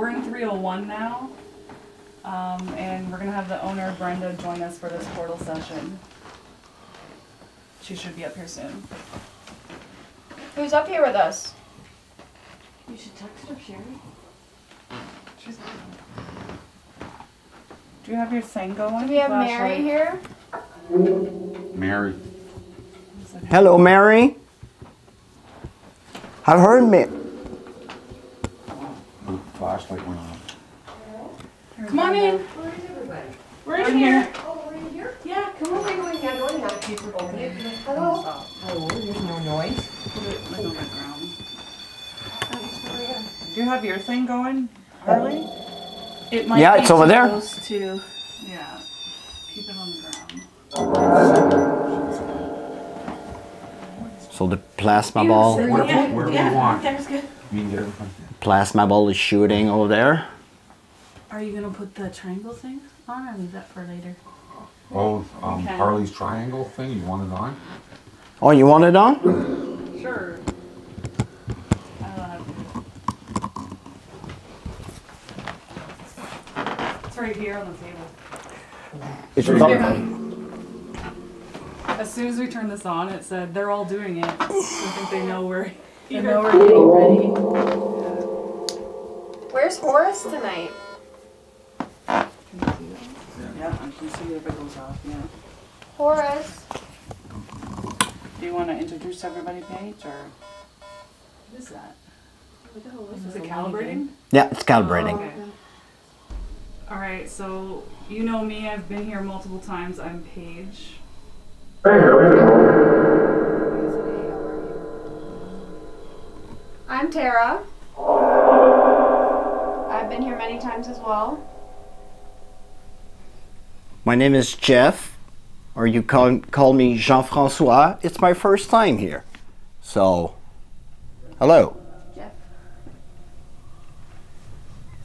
we're in 301 now. Um, and we're gonna have the owner Brenda join us for this portal session. She should be up here soon. Who's up here with us? You should text her, Sherri. She's Do you have your thing going? Do we have Mary Flashlight? here? Mary. Hello, Mary. I've heard me. The flashlight went off. Come on in. Where is everybody? We're in here. Oh, we're in here? Yeah, come on. Okay, go in here, go in here. Keep her open. Hello? Hello, there's no noise. Put it like on the ground. Do you have your thing going, Harley? It might Yeah, be it's over there. supposed To, yeah. Keep it on the ground. So the plasma ball, Where, where do you want? There's good. You can get it plasma ball is shooting over there. Are you gonna put the triangle thing on or leave that for later? Oh, um, Okay. Harley's triangle thing, you want it on? Oh, you want it on? Sure. I don't have- It's right here on the table. It's As soon as we turned this on, it said they're all doing it. I think they know we're. You know we're getting ready. Where's Horace tonight? Can you see that? Yeah, I can see if it goes off. Yeah. Horace. Do you want to introduce everybody, Paige, or what is that? Is it calibrating? yeah, it's calibrating. Oh, okay. All right, so you know me. I've been here multiple times. I'm Paige. I'm Terra. I've been here many times as well. My name is Jeff, or you call, call me Jean Francois. It's my first time here. So, hello. Jeff.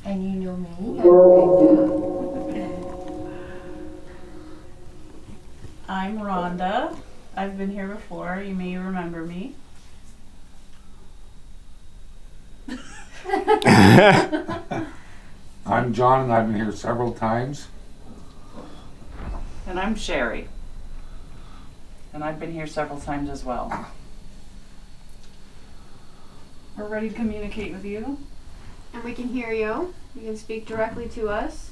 And you know me. I'm I'm Ronda. I've been here before. You may remember me. I'm John and I've been here several times. And I'm Sherri. And I've been here several times as well. We're ready to communicate with you. And we can hear you. You can speak directly to us.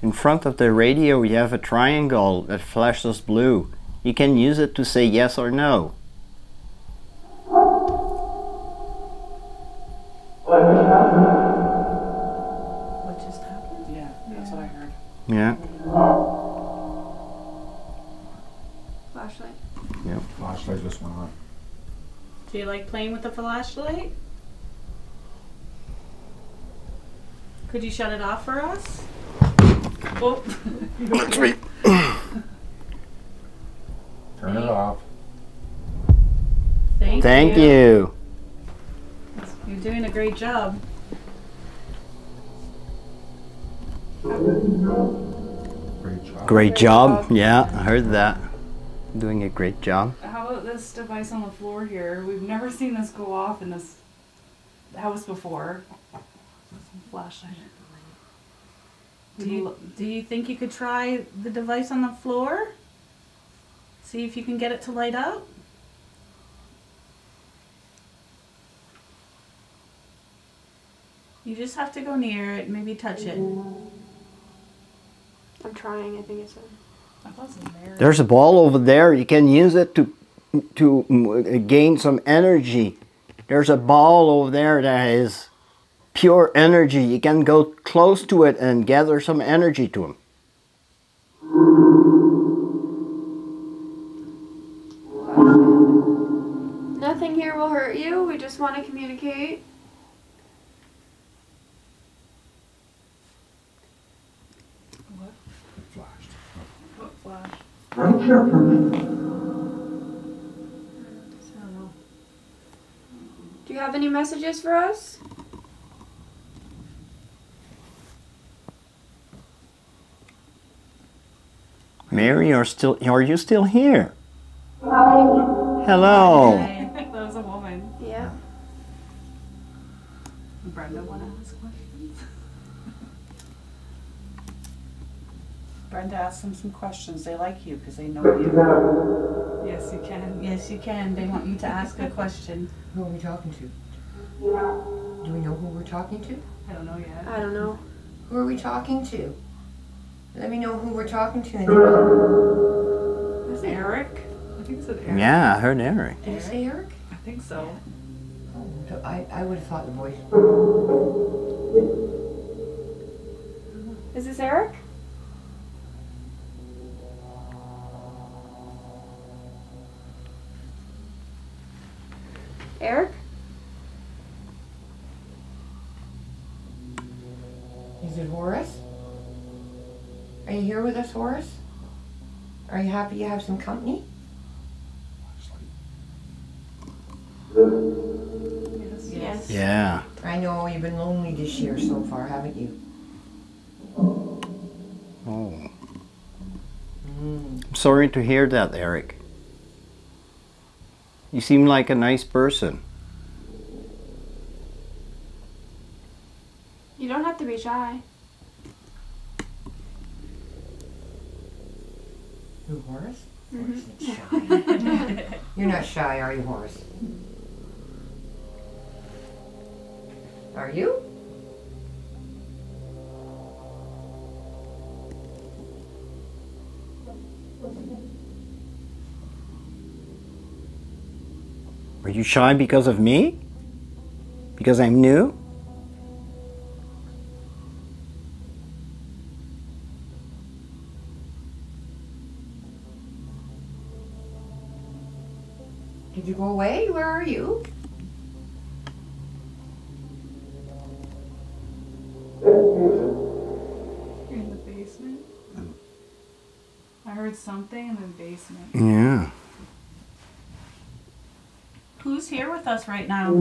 In front of the radio, we have a triangle that flashes blue. You can use it to say yes or no. Yeah. Flashlight. Yeah, flashlight just went on. Do you like playing with the flashlight? Could you shut it off for us? Oh. Turn it off. Thank, Thank you. You're doing a great job. Great job. Great job. Yeah, I heard that. Doing a great job. How about this device on the floor here? We've never seen this go off in this house before. Flashlight. Do you, do you think you could try the device on the floor? See if you can get it to light up? You just have to go near it, maybe touch it. I'm trying. I think it's a. I thought there. There's a ball over there. You can use it to to gain some energy. There's a ball over there that is pure energy. You can go close to it and gather some energy to him. Nothing here will hurt you. We just want to communicate. Flashed. What flash? So, Do you have any messages for us? Mary, are still are you still here? Hello. that was a woman. Yeah. Brenda want to ask questions? Brenda asked them some questions. They like you because they know you. Yes, you can. Yes, you can. They want you to ask a question. Who are we talking to? Do we know who we're talking to? I don't know yet. I don't know. Who are we talking to? Let me know who we're talking to. and then- Is it Eric? I think it's Eric. Yeah, I heard Eric. Did it say Eric? I think so. Oh, so I, I would have thought the voice. Is this Eric? Eric? Is it Horace? Are you here with us, Horace? Are you happy you have some company? Yes. Yes. Yeah. I know you've been lonely this year so far, haven't you? Oh. Mm. I'm sorry to hear that, Eric. You seem like a nice person. You don't have to be shy. Who, Horace? Mm-hmm. Horace is shy. You're not shy, are you, Horace? Are you? Are you shy because of me? Because I'm new? Did you go away? Where are you? You're in the basement. Mm. I heard something in the basement. Yeah. Who's here with us right now?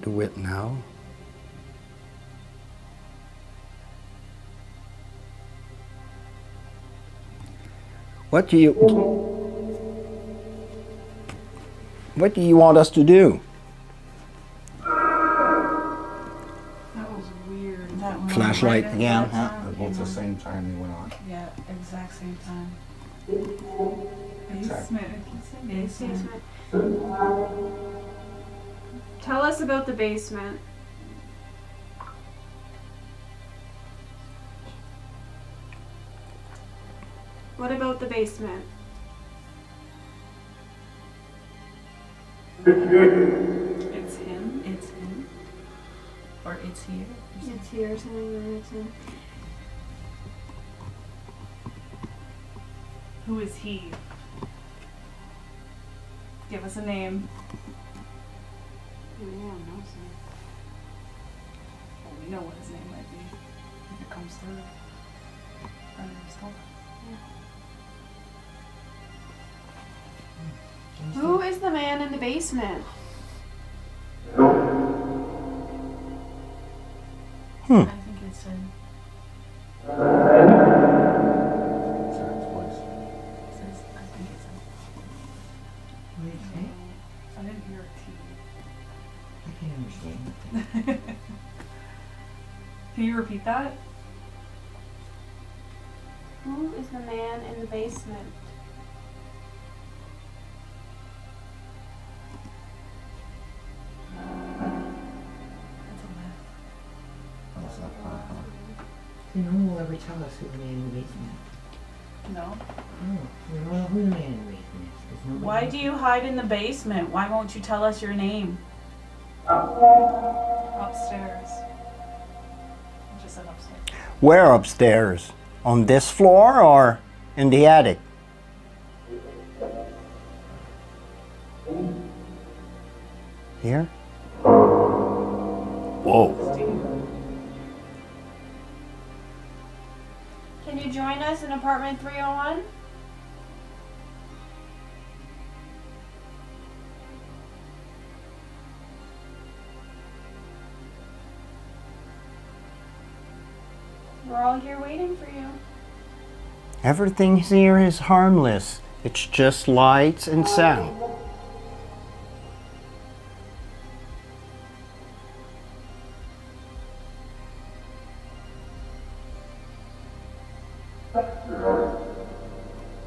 Do it now. What do you What do you want us to do? That was weird. That went Flashlight right at again, huh? time. Both the same time they went on. Yeah, exact same time. Exact- Basement. I keep saying basement. Basement. Tell us about the basement. What about the basement? It's him. It's him. Or it's here. It's here, something it's in. Who is he? Give us a name. Yeah, no, sir. Well, we know what his name might be. If it comes through. Our name's told. Who is the man in the basement? Hmm. I think it's him. Repeat that? Who is the man in the basement? That's a mess. What's that? So no one will ever tell us who the man in the basement is. No. No, we don't know who the man in the basement is. 'cause nobody Why knows. do you hide in the basement? Why won't you tell us your name? Uh, Upstairs. Where upstairs? On this floor or in the attic? Here? Whoa. Can you join us in apartment 301? We're all here waiting for you. Everything here is harmless. It's just lights and sound.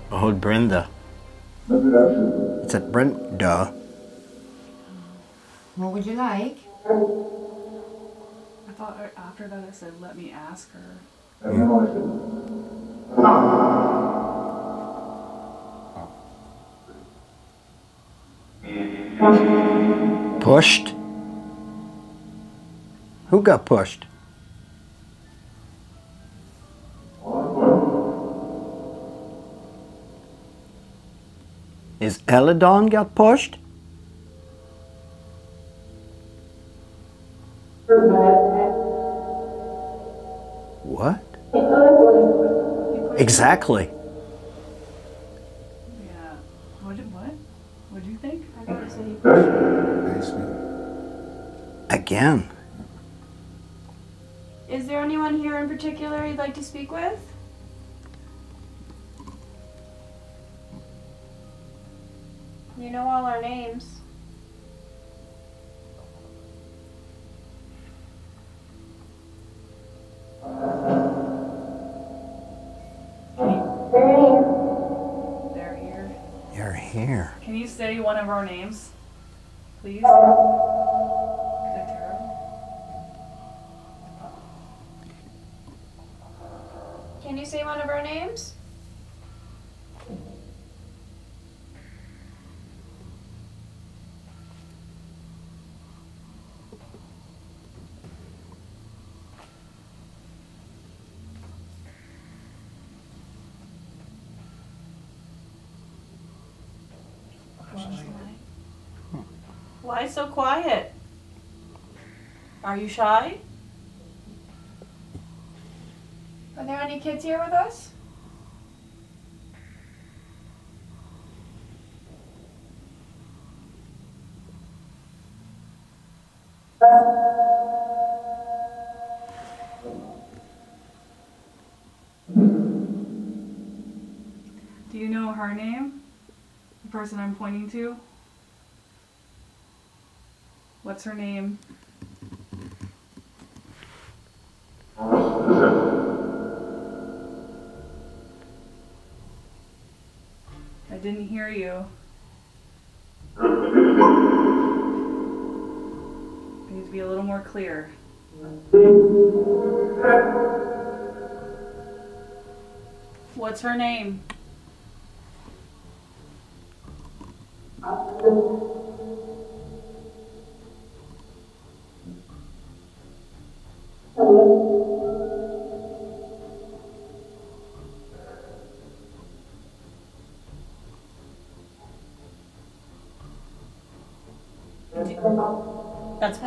Oh, Brenda. It's at Brenda. What would you like? I thought uh, after that I said, let me ask her. Pushed? Who got pushed? Is Elladon got pushed? Exactly. Yeah. What did what? What do you think? I thought you said Basement. Again. Is there anyone here in particular you'd like to speak with? You know all our names. Of our names, please? Um, Is that terrible? Can you say one of our names? Why so quiet? Are you shy? Are there any kids here with us? Do you know her name? The person I'm pointing to? What's her name? I didn't hear you. I need to be a little more clear. What's her name?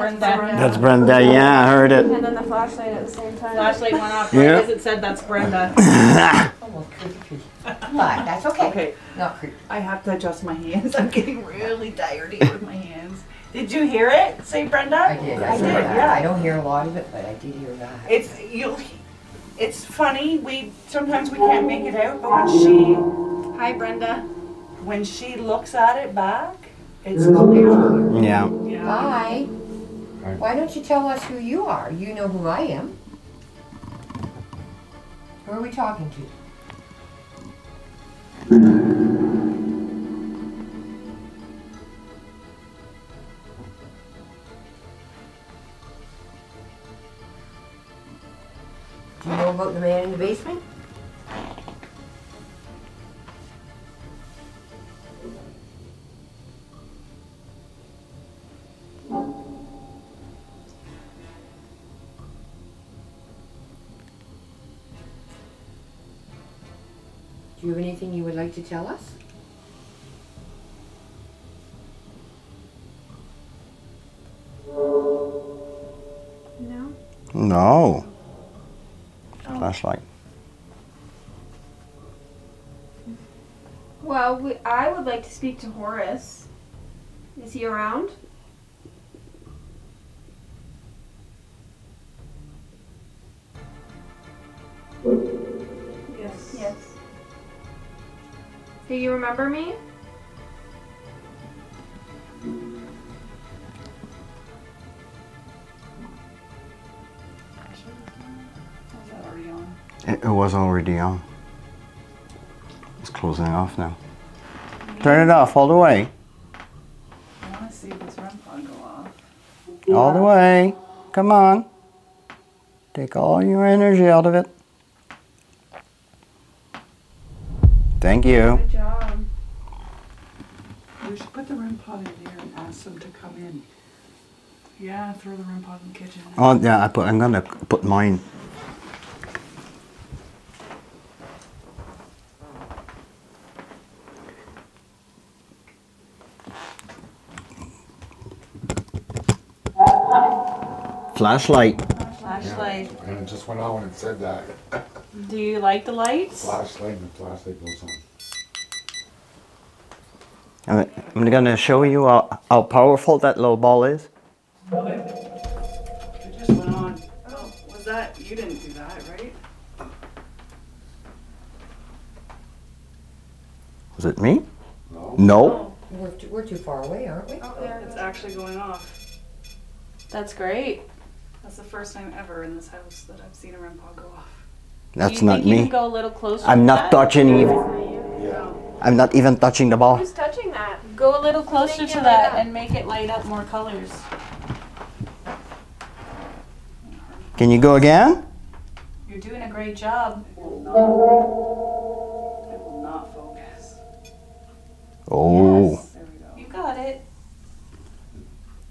Brenda. That's Brenda. Yeah, I heard it. And then the flashlight at the same time. Flashlight went off Yeah. right as it said that's Brenda. Almost creepy creepy. But that's okay. Okay, Not creepy. I have to adjust my hands. I'm getting really tired here with my hands. Did you hear it? Say Brenda? I did. I, I did. did, that. yeah. I don't hear a lot of it, but I did hear that. It's you. It's funny. We sometimes we can't make it out, but when she Hi, Brenda. when she looks at it back, it's clear. Yeah. Yeah. Hi. Why don't you tell us who you are? You know who I am. Who are we talking to? Do you know about the man in the basement? Like to tell us? No. No. Oh. Flashlight. Well, we, I would like to speak to Horace. Is he around? Do you remember me? It, it was already on. It's closing off now. Turn it off all the way. I want to see this REM pod go off. All the way. Come on. Take all your energy out of it. Thank you. Good job. We should put the REM pod in here and ask them to come in. Yeah, throw the REM pod in the kitchen. Oh yeah, I put. I'm gonna put mine. Flashlight. Flashlight. And it just went on when it said that. Do you like the lights? Flashlight and the flashlight goes on. I'm I'm gonna show you how, how powerful that little ball is. It just went on. Oh, was that? You didn't do that, right? Was it me? No? No. We're too, we're too far away, aren't we? Oh, there It's actually going off. That's great. That's the first time ever in this house that I've seen a REM pod go off. That's you not think You me. can go a little closer. I'm not that? touching even. Yeah. I'm not even touching the ball. Who's touching that? Go a little closer to that and make it light up more colors. Can you go again? You're doing a great job. It will not, it will not focus. Oh. There we go. You got it.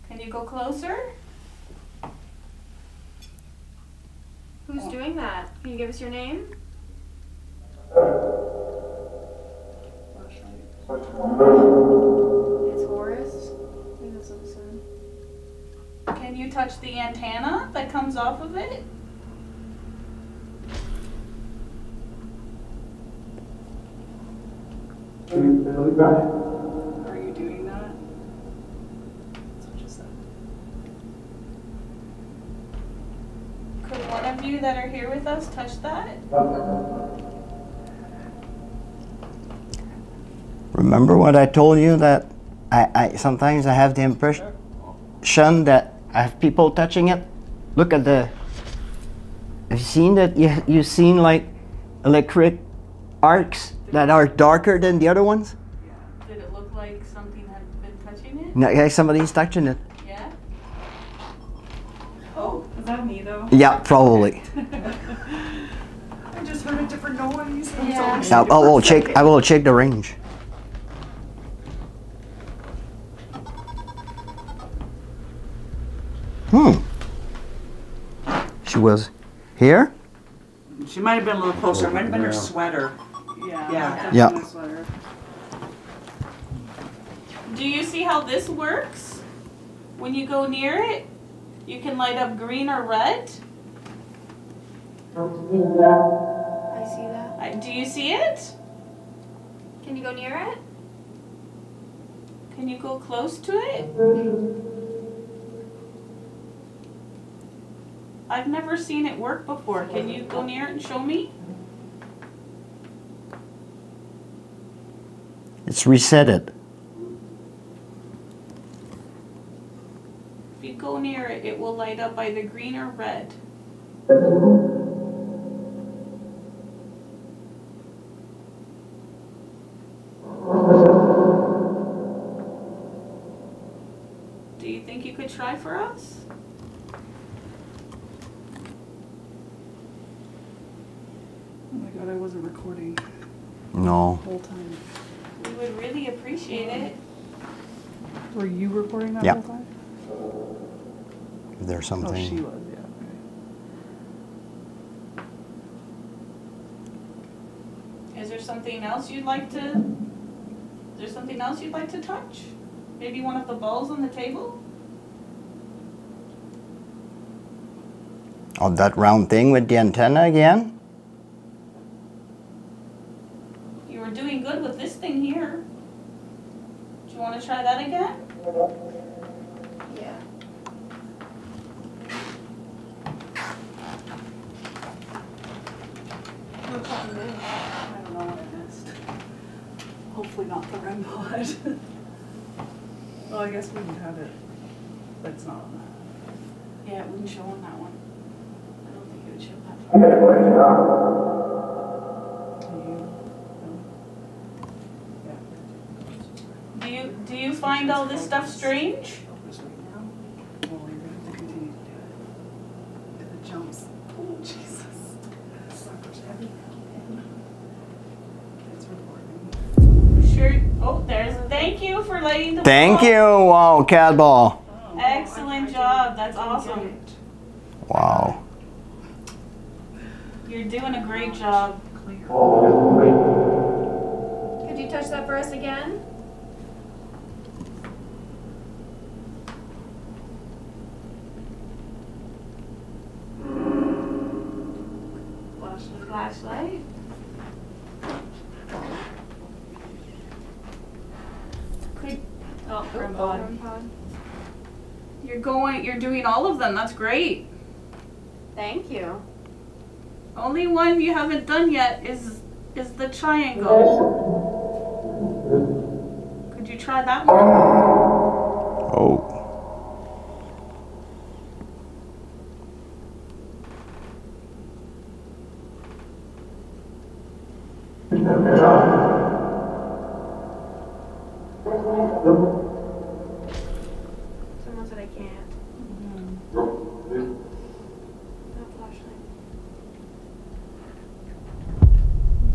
Can you go closer? Who's doing that? Can you give us your name? It's Horace. I think that's what. Can you touch the antenna that comes off of it? Are you doing that? That's what you. Could one of you that are here with us touch that? Remember what I told you that I, I sometimes I have the impression that I have people touching it. Look at the. Have you seen that? You you seen like electric arcs that are darker than the other ones? Yeah. Did it look like something had been touching it? No, yeah, somebody's touching it. Yeah? Oh, is that me though? Yeah, probably. I just heard a different noise. Yeah. Now, oh, oh, I will check. I will check the range. Hmm. She was here. She might have been a little closer. It might have been her sweater. Yeah. Yeah. Yeah. my. Do you see how this works? When you go near it, you can light up green or red. I see that. I- Do you see it? Can you go near it? Can you go close to it? I've never seen it work before. Can you go near it and show me? It's resetted. If you go near it, it will light up either green or red. Do you think you could try for us? Oh my god, I wasn't recording No. the whole time. We would really appreciate it. Were you recording that Yeah. whole time? There's Oh, she was, yeah. okay. Is there something else you'd like to? Is there something else you'd like to touch? Maybe one of the balls on the table? Oh, that round thing with the antenna again? You were doing good with this thing here. Do you want to try that again? Yeah. I don't know what I missed. Hopefully not the REM pod. well, I guess we would have it, but it's not on that. Yeah, it wouldn't show on that one. I don't think it would show that. Do you? Yeah. Do you do you find all this stuff strange? Focus right now. Well, you're gonna have to continue to do it. Do the jumps. Oh, Jesus. Sucker's heavy. It's recording. Sure. Oh, there's. Thank you for lighting the. Thank bulb. you. Wow, cat ball. Excellent job. That's awesome. Wow. You're doing a great job. Could you touch that for us again? Flashlight. Flashlight. Could oh, REM pod. You're doing all of them. That's great. Thank you. Only one you haven't done yet is is the triangle. Could you try that one? Oh. Someone said I can't. Mm-hmm. No flashlight.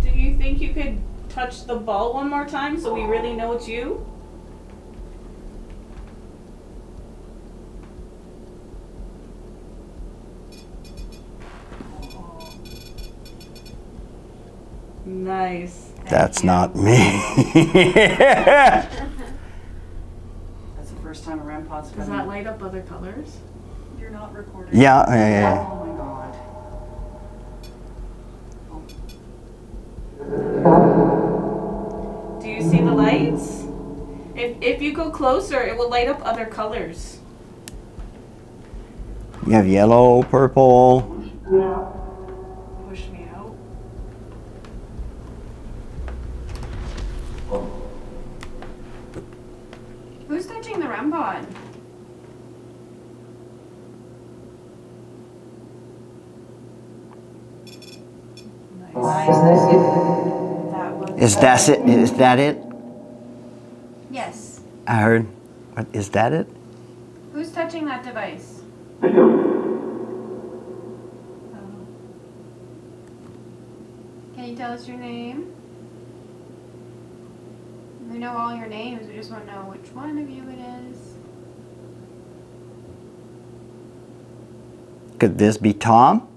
Do you think you could touch the ball one more time so we really know it's you? Nice. That's not me. That's the first time a REM pod's Does been. that light up other colors? You're not recording. yeah, yeah, yeah. Oh closer, it will light up other colors. You have yellow, purple. Push me out. Who's touching the REM pod? Nice. Is that it? Is that it? Yes. I heard. What is that it? Who's touching that device? Oh. Can you tell us your name? We know all your names. We just want to know which one of you it is. Could this be Tom?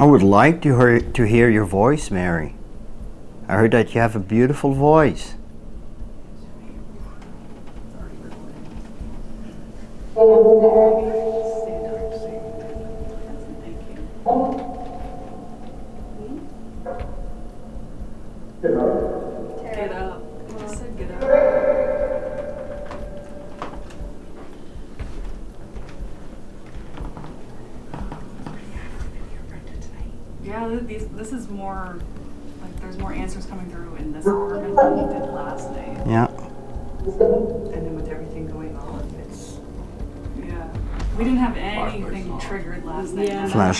I would like to hear, to hear your voice, Mary. I heard that you have a beautiful voice.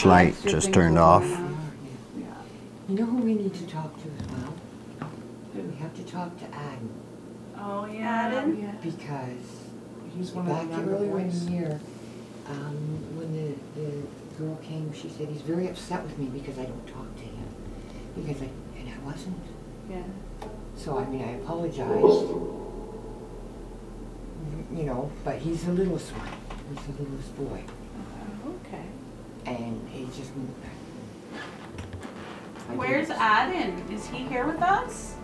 Night. Yeah. Flashlight the just turned off. Yeah. You know who we need to talk to as well? We have to talk to Adam Oh yeah. Adam? Yeah. because he's one of the younger earlier in boys. the year, um, when the, the girl came, she said he's very upset with me because I don't talk to him. Because I, and I wasn't. Yeah. So, I mean, I apologize. You know, but he's the littlest one. He's the littlest boy. Okay. And he just. I Where's didn't- Adam? Is he here with us?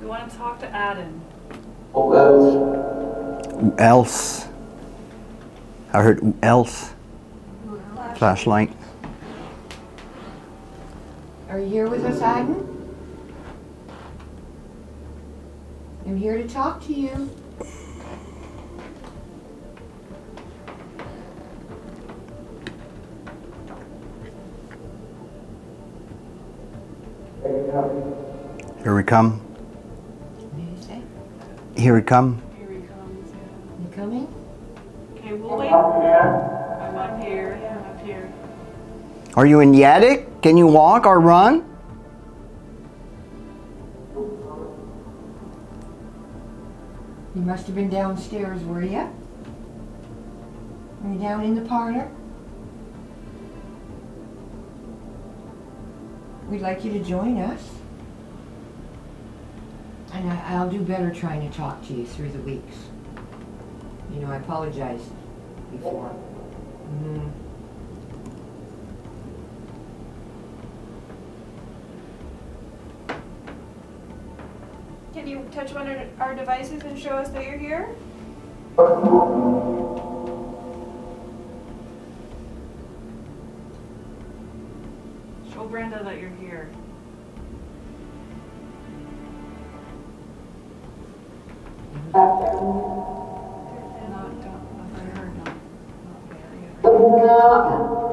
We want to talk to Adam. Who else? I heard who else? Flashlight. Are you here with us, Adam? I'm here to talk to you. Here we come. What did you say? Here we come. Here he comes. Yeah. You coming? Okay, we'll wait. I'm up here. Yeah, I'm up here. Are you in the attic? Can you walk or run? You must have been downstairs, were you? Were you down in the parlor? We'd like you to join us. And I, I'll do better trying to talk to you through the weeks. You know, I apologized before. Mhm. Can you touch one of our devices and show us that you're here? Show Brenda that you're here. Not, don't, I heard not, not very.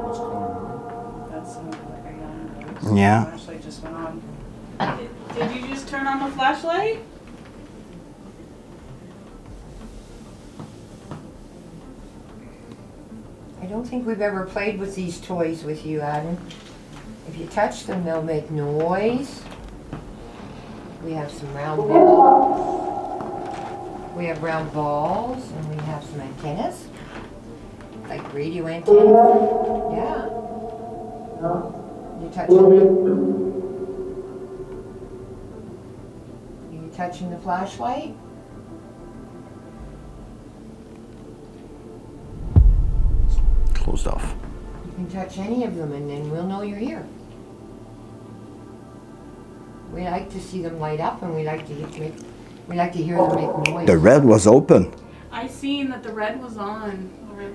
What's going on? That sounded uh, like a young voice. Yeah. Flashlight just went on. Did, did you just turn on the flashlight? I don't think we've ever played with these toys with you, Adam. If you touch them, they'll make noise. We have some round balls. We have round balls, and we have some antennas, like radio antennas. Yeah. You touch You touching the flashlight? Closed off. You can touch any of them and then we'll know you're here. We like to see them light up and we like to hear- make, we like to hear them make noise. The red was open. I seen that the red was on,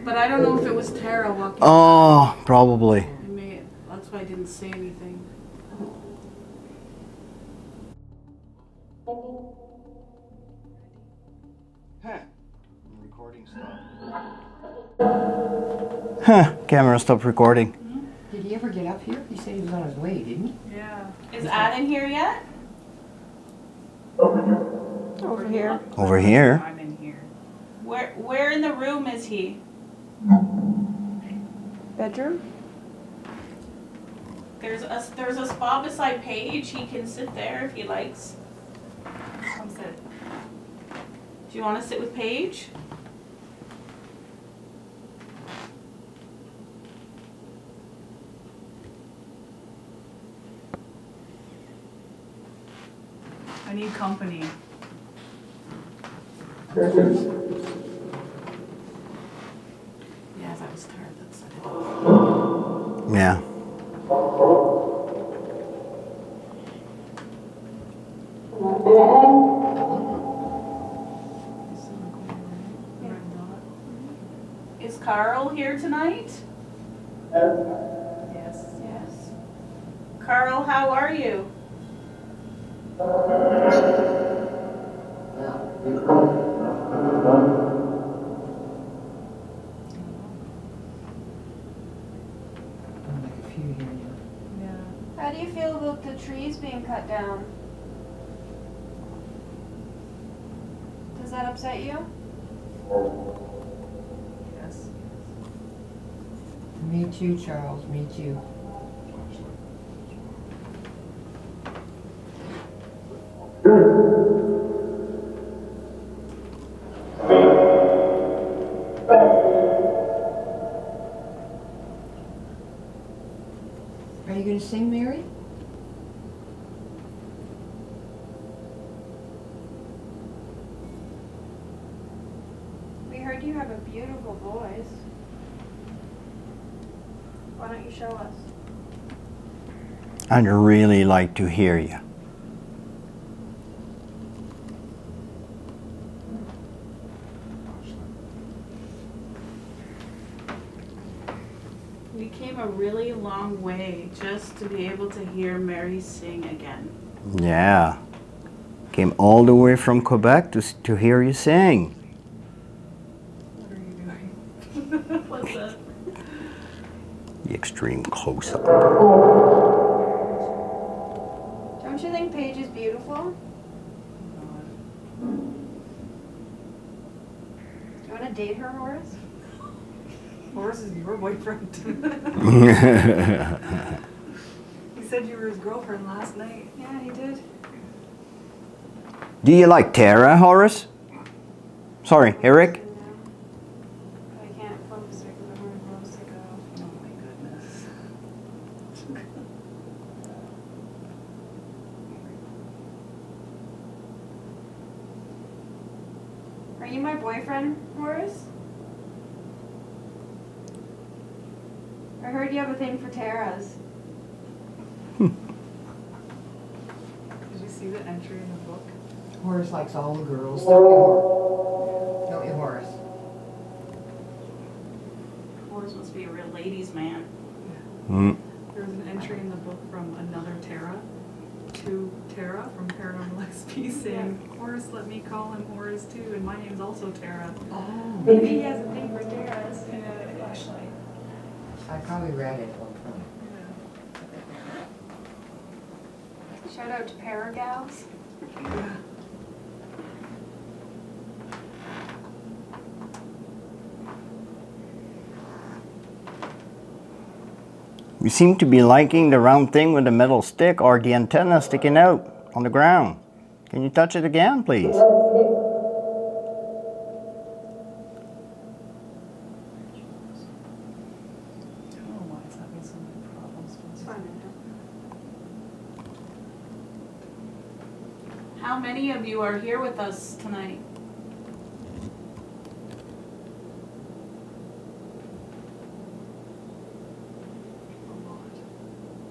but I don't know if it was Terra walking. Oh, probably. I may, that's why I didn't say anything. Recording Huh, camera stopped recording. Mm-hmm. Did he ever get up here? He said he was on his way, didn't he? Yeah. Is Adam here yet? Over here. Over here. I'm in here. Where where in the room is he? Bedroom? There's a there's a spot beside Paige. He can sit there if he likes. Come sit. Do you want to sit with Paige? I need company. Yeah, that was tired. that said it. Yeah. Is Karl here tonight? Yes. Yes. Karl, how are you? How do you feel about the trees being cut down? Does that upset you? Yes. Me too, Charles, me too. Are you gonna sing, Mary? We heard you have a beautiful voice. Why don't you show us? I'd really like to hear you. We came a really long way just to be able to hear Mary sing again. Yeah. Came all the way from Quebec to, to hear you sing. What are you doing? What's that? The extreme close up. Don't you think Paige is beautiful? Do you want to date her, Horace? Horace is your boyfriend. he said girlfriend last night. Yeah, he did. Do you like Terra, Horace? Sorry, Eric? I can't focus because I'm really close to go. Oh my goodness. Are you my boyfriend, Horace? I heard you have a thing for Tara's. Did you see the entry in the book? Horace likes all the girls, don't you, Horace? Don't you, Horace? Horace must be a real ladies' man. Mm. There was an entry in the book from another Tara to Terra from Paranormal XP saying, Horace, let me call him Horace too, and my name's also Tara. Oh. Maybe he has a thing for Tara's. flashlight. I probably read it at one point. Shout out to Paragals. Yeah. You seem to be liking the round thing with the metal stick or the antenna sticking out on the ground. Can you touch it again, please? I don't know why it's having so many problems. but It's fine. How many of you are here with us tonight?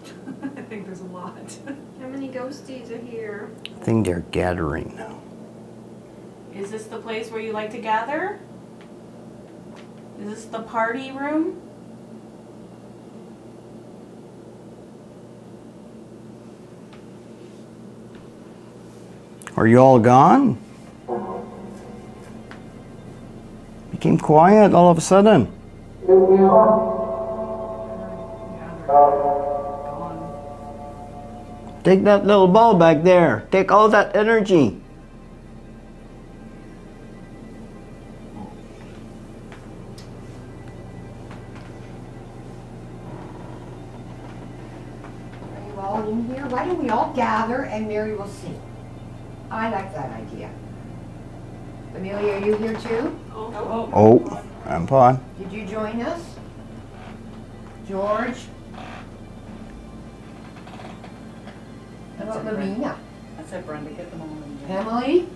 I think there's a lot. How many ghosties are here? I think they're gathering now. Is this the place where you like to gather? Is this the party room? Are you all gone? Became quiet all of a sudden. Take that little ball back there. Take all that energy. Are you all in here? Why don't we all gather and Mary will sing? I like that idea. Amelia, are you here too? Oh, Oh, I'm fine. Did you join us? George? How about Lavina? I said Brenda, get them all in there. Emily?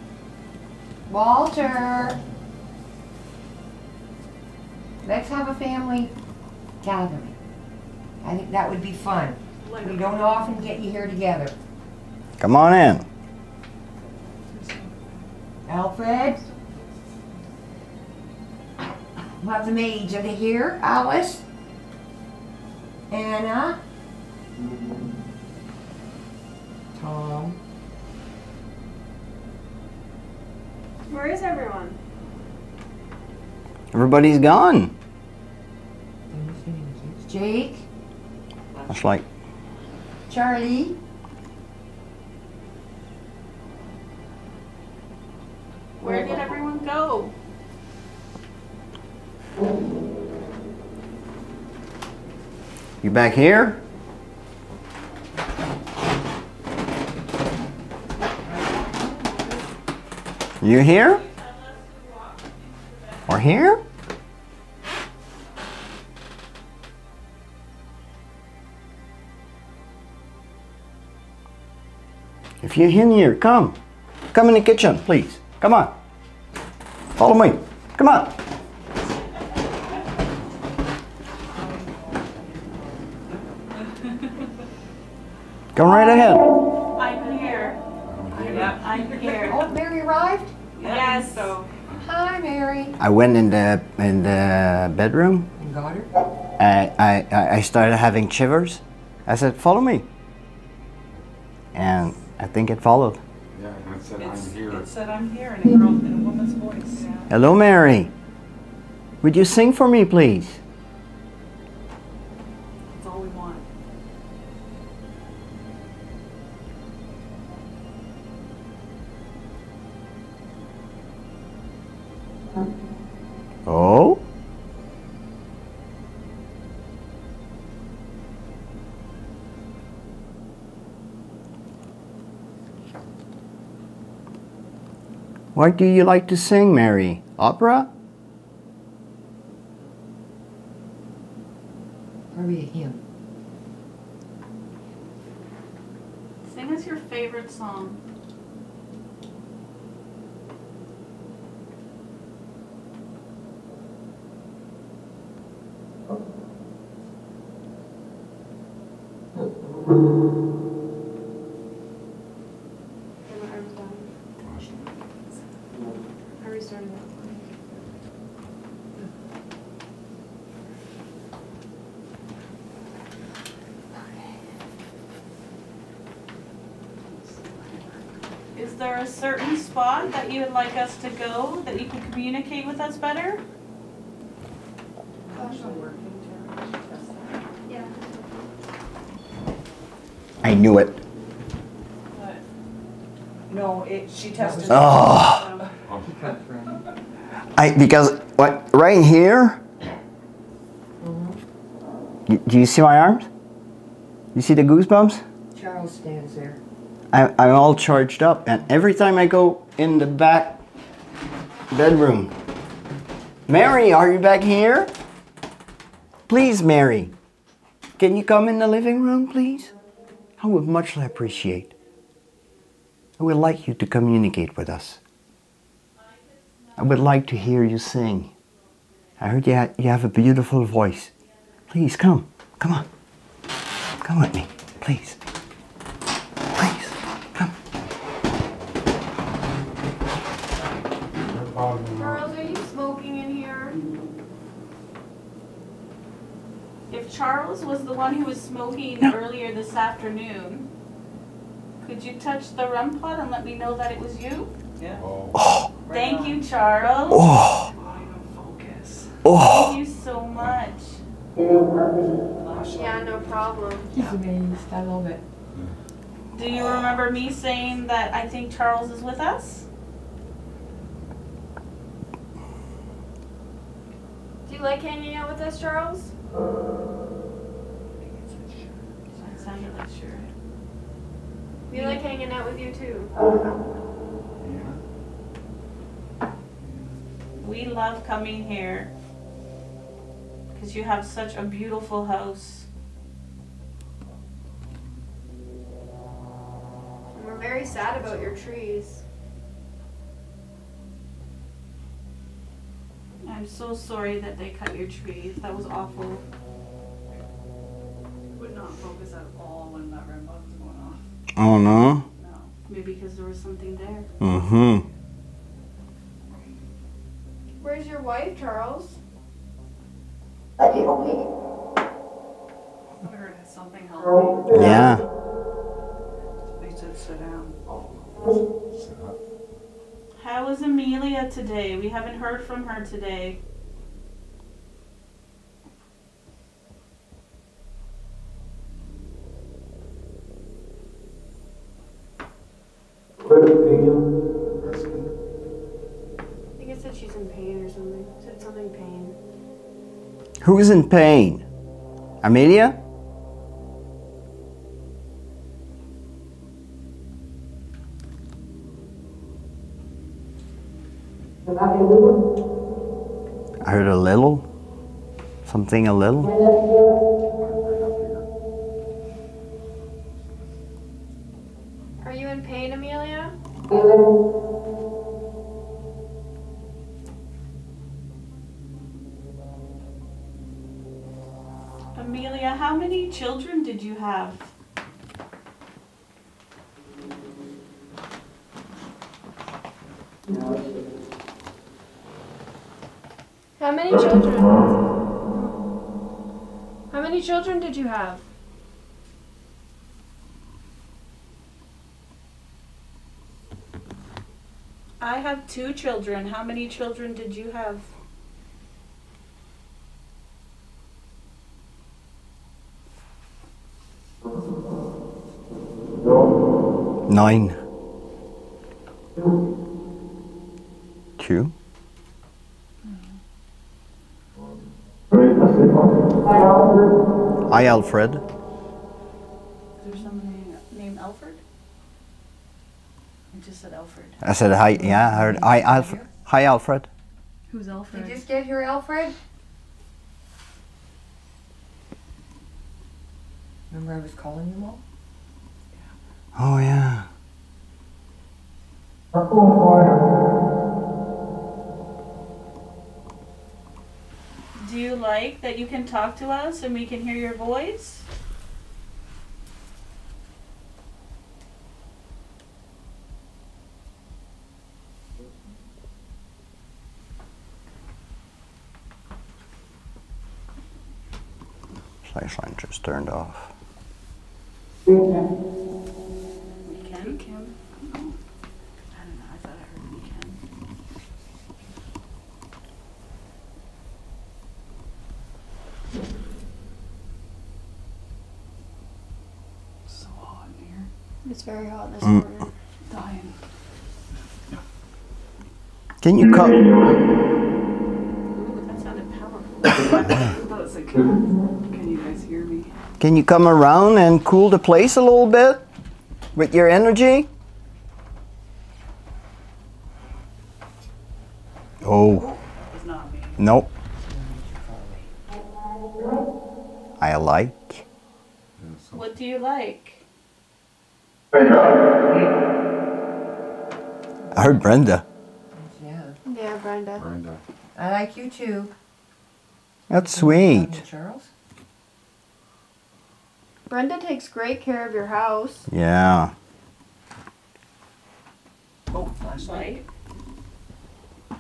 Walter? Let's have a family gathering. I think that would be fun. We don't often get you here together. Come on in. Alfred? We'll have the maids. Are they here? Alice? Anna? Tom? Where is everyone? Everybody's gone. Jake, That's like, Charlie, Where did everyone go? You back here? You here? Or here? If you're in here, come. Come in the kitchen, please. Come on. Follow me. Come on. Come right ahead. I'm here. Yeah. I'm here. oh, Mary arrived? Yes. So, Hi, Mary. I went in the in the bedroom. And got her? I, I, I- I started having shivers. I said, "Follow me," and I think it followed. Yeah, and it said, it's, I'm here. it said I'm here in a girl, in a woman's voice. Hello, Mary. Would you sing for me, please? That's all we want. What do you like to sing, Mary? Opera? Probably a hymn. Sing us your favorite song. Okay, my arm's down. I restarted it. Is there a certain spot that you would like us to go that you can communicate with us better? Yeah. I knew it. But, no, it, she tested. Oh. Um, I because what right here. You- do you see my arms? You see the goosebumps? Charles stands there. I, I'm all charged up, and every time I go in the back bedroom, Mary, are you back here? Please, Mary, can you come in the living room, please? I would much appreciate. I would like you to communicate with us. I would like to hear you sing. I heard you, you have a beautiful voice. Please come, come on, come with me. Please, smoking No. earlier this afternoon, could you touch the REM pod and let me know that it was you? yeah. Oh, Oh, right Thank on. you, Charles. oh, Oh, you focus. oh. Thank you so much. Yeah, no problem. He's amazed. I love it. Do you remember me saying that I think Charles is with us? Do you like hanging out with us, Charles? That sounded like sure. We like hanging out with you too. yeah. We love coming here because you have such a beautiful house. And we're very sad about your trees. I'm so sorry that they cut your trees. That was awful. Going don't know. No. Maybe because there was something there. Mm-hmm. Where's your wife, Charles? I heard something help. Yeah. They said sit down. Sit up. How is Amelia today? We haven't heard from her today. Who's in pain? Amelia? I heard a little. Something a little. Have? I have two children. How many children did you have? Nine. Alfred. Is there somebody named Alfred? I just said Alfred. I said hi. Yeah, I heard. Hi, Alfred. Hi, Alfred. Who's Alfred? Did you just get here, Alfred? Remember I was calling you, Mom? You can talk to us and we can hear your voice? Flashlight just turned off. We can. We can. I don't know. I thought I heard we can. So hot in here. It's very hot in this Mm. Dying. Can you come? Ooh, that sounded powerful. I thought it was like, can you guys hear me? Can you come around and cool the place a little bit with your energy? Oh, It's not me. nope. I like. what do you like? I heard Brenda. Yeah. Yeah, Brenda. Brenda. I like you too. That's you, sweet. Charles. Brenda takes great care of your house. Yeah. Oh, flashlight. You're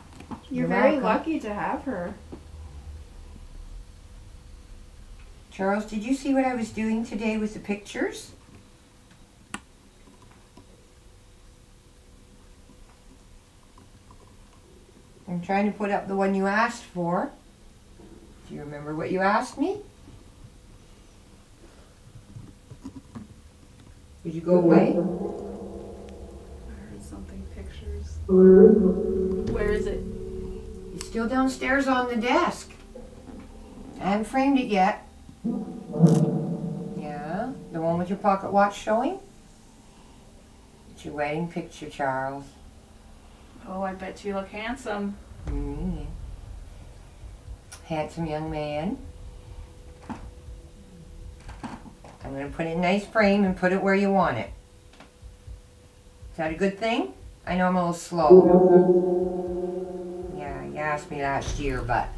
You're very welcome. lucky to have her. Charles, did you see what I was doing today with the pictures? I'm trying to put up the one you asked for. Do you remember what you asked me? Did you go away? I heard something. Pictures. Where is it? It's still downstairs on the desk. I haven't framed it yet. Yeah, the one with your pocket watch showing? It's your wedding picture, Charles. Oh, I bet you look handsome. Mm. Handsome young man. I'm going to put it in a nice frame and put it where you want it. Is that a good thing? I know I'm a little slow. Yeah, you asked me last year, but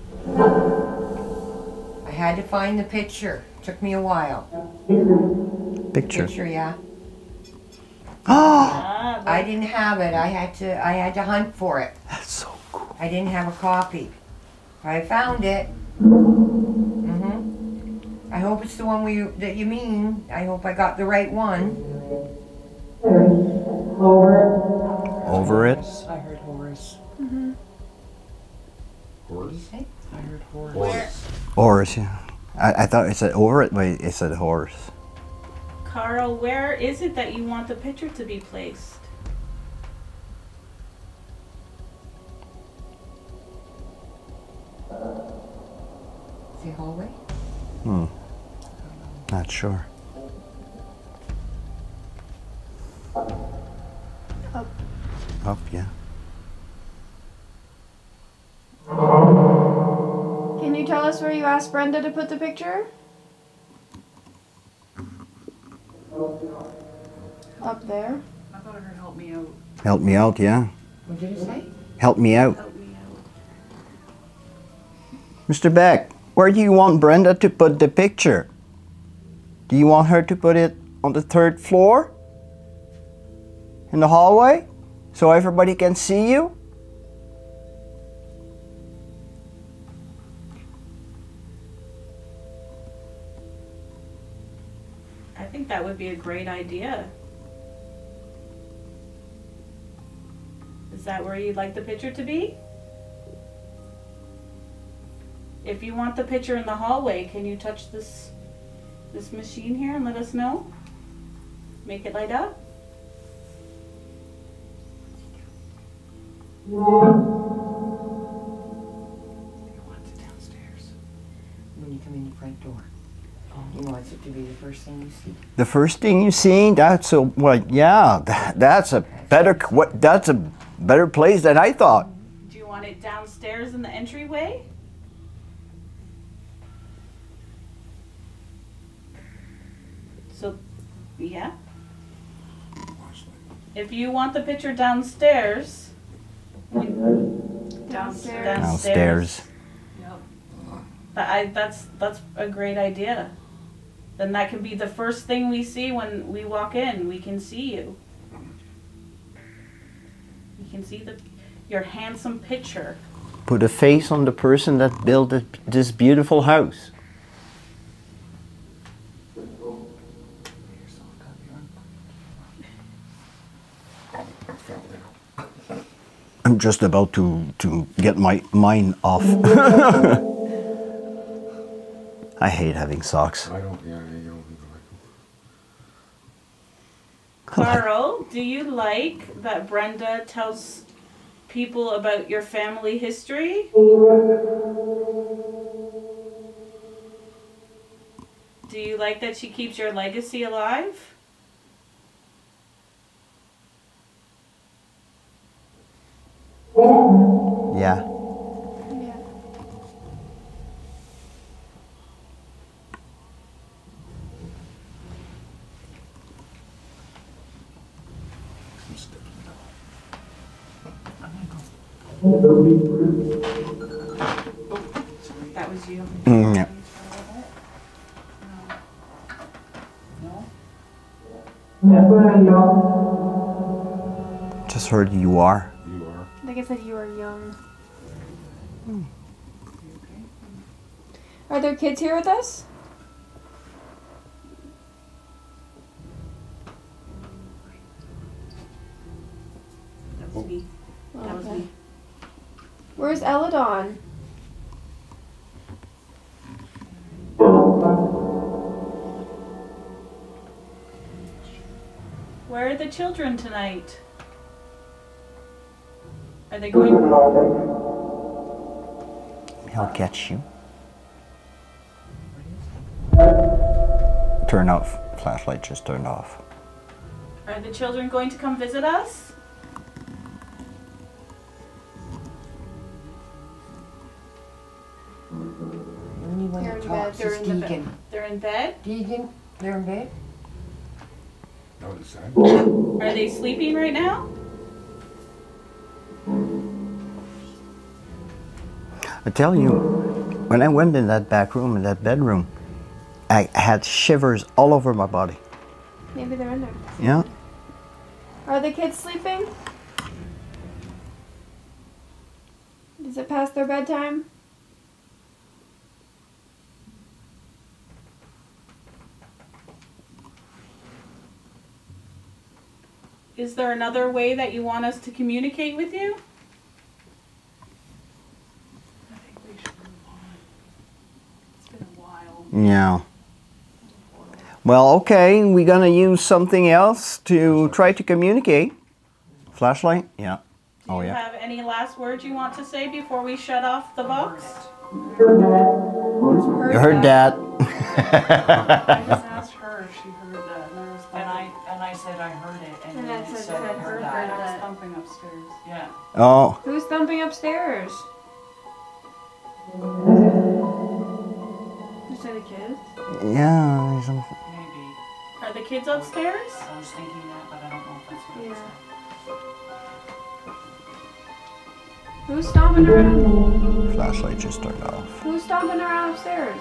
I had to find the picture. Took me a while. Picture. Picture, yeah. Oh, Ah, I didn't have it. I had to. I had to hunt for it. that's so cool. I didn't have a copy. I found it. Mhm. I hope it's the one we that you mean. I hope I got the right one. Over over it. I heard Horace. What do you? I heard Horace. Horse. Horse, yeah. I, I thought it said over it, but it said horse. Karl, where is it that you want the picture to be placed? The hallway? Hmm. Not sure. Up. Up, yeah. Can you tell us where you asked Brenda to put the picture? Up there. I thought I heard help me out. Help me out, yeah. What did it say? Help me out. Help me out. Mr. Beck, where do you want Brenda to put the picture? Do you want her to put it on the third floor? In the hallway? So everybody can see you? Would be a great idea. Is that where you'd like the picture to be? If you want the picture in the hallway, can you touch this this machine here and let us know? Make it light up? It downstairs. When you come in the front door. He wants it to be the first thing you see. The first thing you seen, that's a well, yeah, that, that's a better what that's a better place than I thought. Do you want it downstairs in the entryway? So, yeah. If you want the picture downstairs, Downstairs. Downstairs. that I, that's that's a great idea. Then that can be the first thing we see when we walk in. We can see you. We can see the your handsome picture. Put a face on the person that built this beautiful house. I'm just about to, to get my mind off. I hate having socks. I don't, yeah, I don't like Karl, do you like that Brenda tells people about your family history? Do you like that she keeps your legacy alive? Yeah. Yeah. That was you. Mm, yeah. Just heard you are. You are. I think it said you are young. Are there kids here with us? That was me. That was Okay. me. Where's Elladon? Where are the children tonight? Are they going? He'll catch you. Turn off. Flashlight just turned off. Are the children going to come visit us? Talks bed, is they're in bed. Deacon. They're in bed. Deacon, they're in bed? That was sad. Are they sleeping right now? I tell you, when I went in that back room, in that bedroom, I had shivers all over my body. Maybe they're in there. Yeah. Are the kids sleeping? Is it past their bedtime? Is there another way that you want us to communicate with you? I think we should move on. It's been a while. Yeah. Well, okay, we're gonna use something else to try to communicate. Flashlight? Yeah. Oh yeah. Do Oh, you yeah. have any last words you want to say before we shut off the box? You heard that? I just asked her if she heard that, and there was And I, and I said I heard it, and And then I it said said that I I heard heard that. I was that. thumping upstairs. Yeah. oh, Who's thumping upstairs? You said the kids? yeah. there's some- Maybe. Are the kids upstairs? I was thinking that, but I don't know if that's what Yeah. said. Who's stomping around? Flashlight just turned off. Who's stomping around upstairs?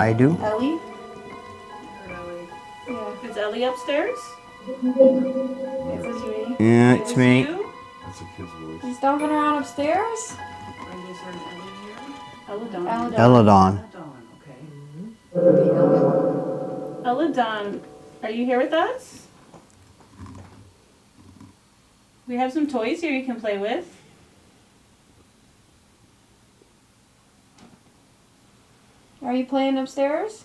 I do? Ellie? Really? Yeah. Is Ellie upstairs? Is this me? Yeah, it's me. You? That's a kid's voice. He's stomping around upstairs? And is there an Ellie here? Elladon. Elladon. Elladon. Dawn, okay. Mm-hmm. Elladon, are you here with us? We have some toys here you can play with. Are you playing upstairs?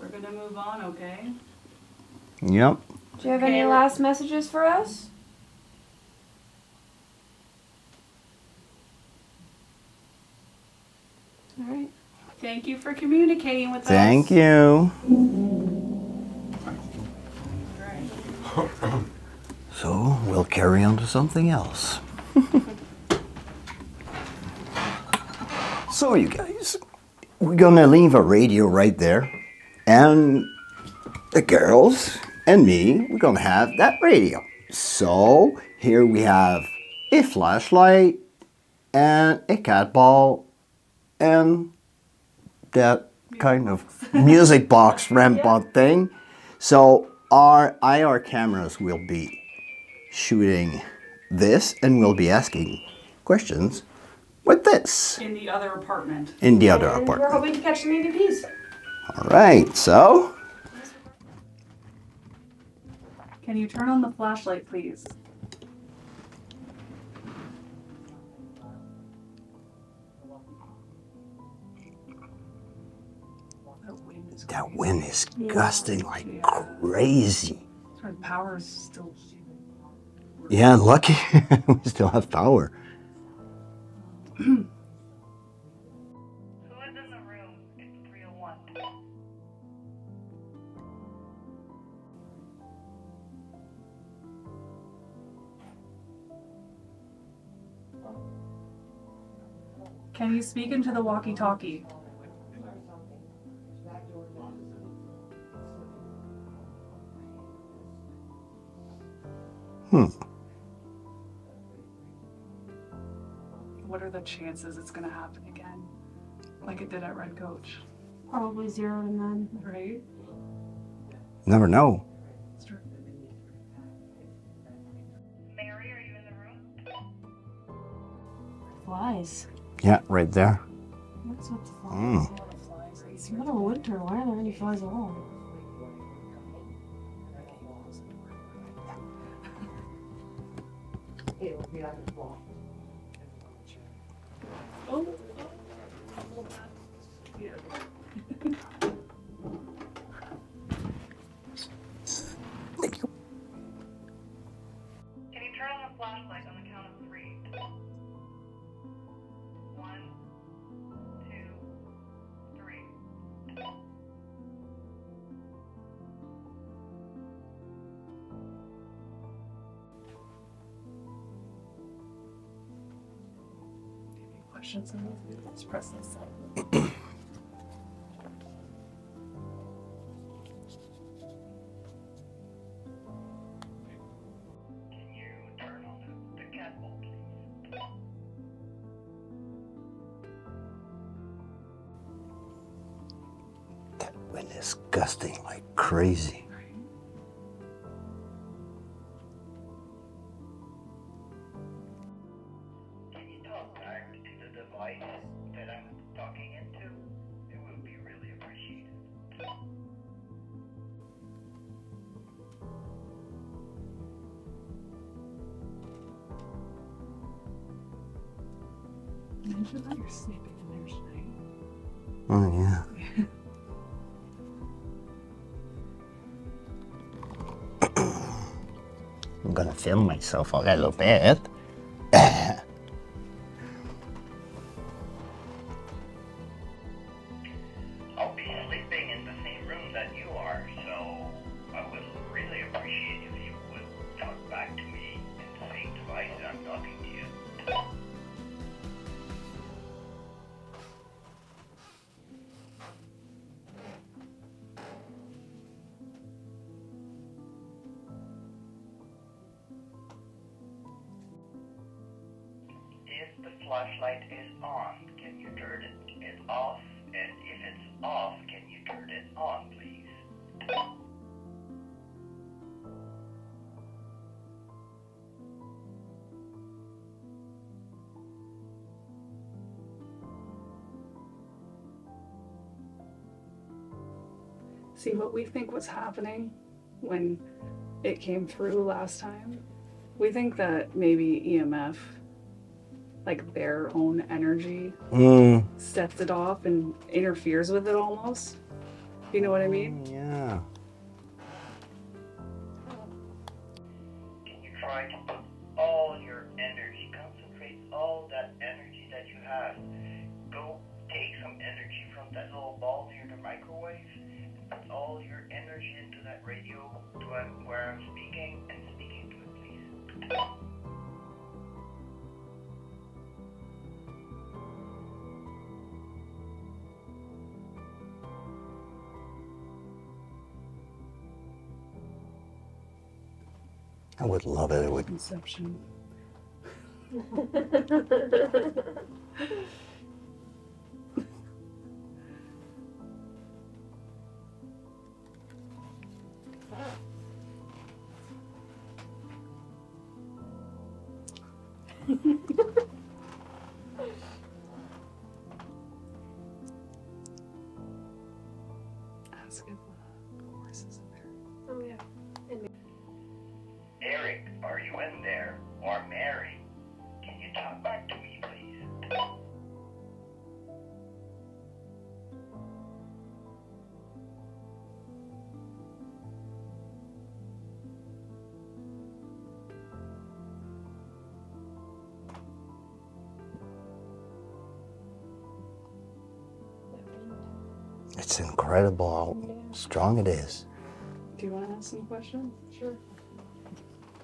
We're gonna move on, okay? Yep. Do you have Okay, any last messages for us? All right. Thank you for communicating with us. Thank you. So we'll carry on to something else. so, you guys, we're gonna leave a radio right there, and the girls and me, we're gonna have that radio. So, here we have a flashlight and a cat ball and that kind of music box rampant thing. So our IR cameras will be shooting this and we'll be asking questions with this In the other apartment. in the other And We're hoping to catch some EVPs. All right, so Can you turn on the flashlight, please? That wind is that crazy. wind is gusting like crazy. Sorry, the power is still. Yeah, lucky we still have power. Can you speak into the walkie-talkie? Hmm. What are the chances it's gonna happen again? Like it did at Red Coach, Probably zero to none. right? Never know. Mary, are you in the room? Flies. Yeah, right there. What's with the flies? Mm. It's middle of winter. Why are there any flies at all? Oh. Questions on this? Just press this. Cat? That wind is gusting like crazy. to film myself a little bit. see what we think was happening when it came through last time. We think that maybe EMF, like their own energy, mm. sets it off and interferes with it almost. You know what I mean? Hmm, yeah. Inception. incredible how strong it is. Do you want to ask some questions? Sure.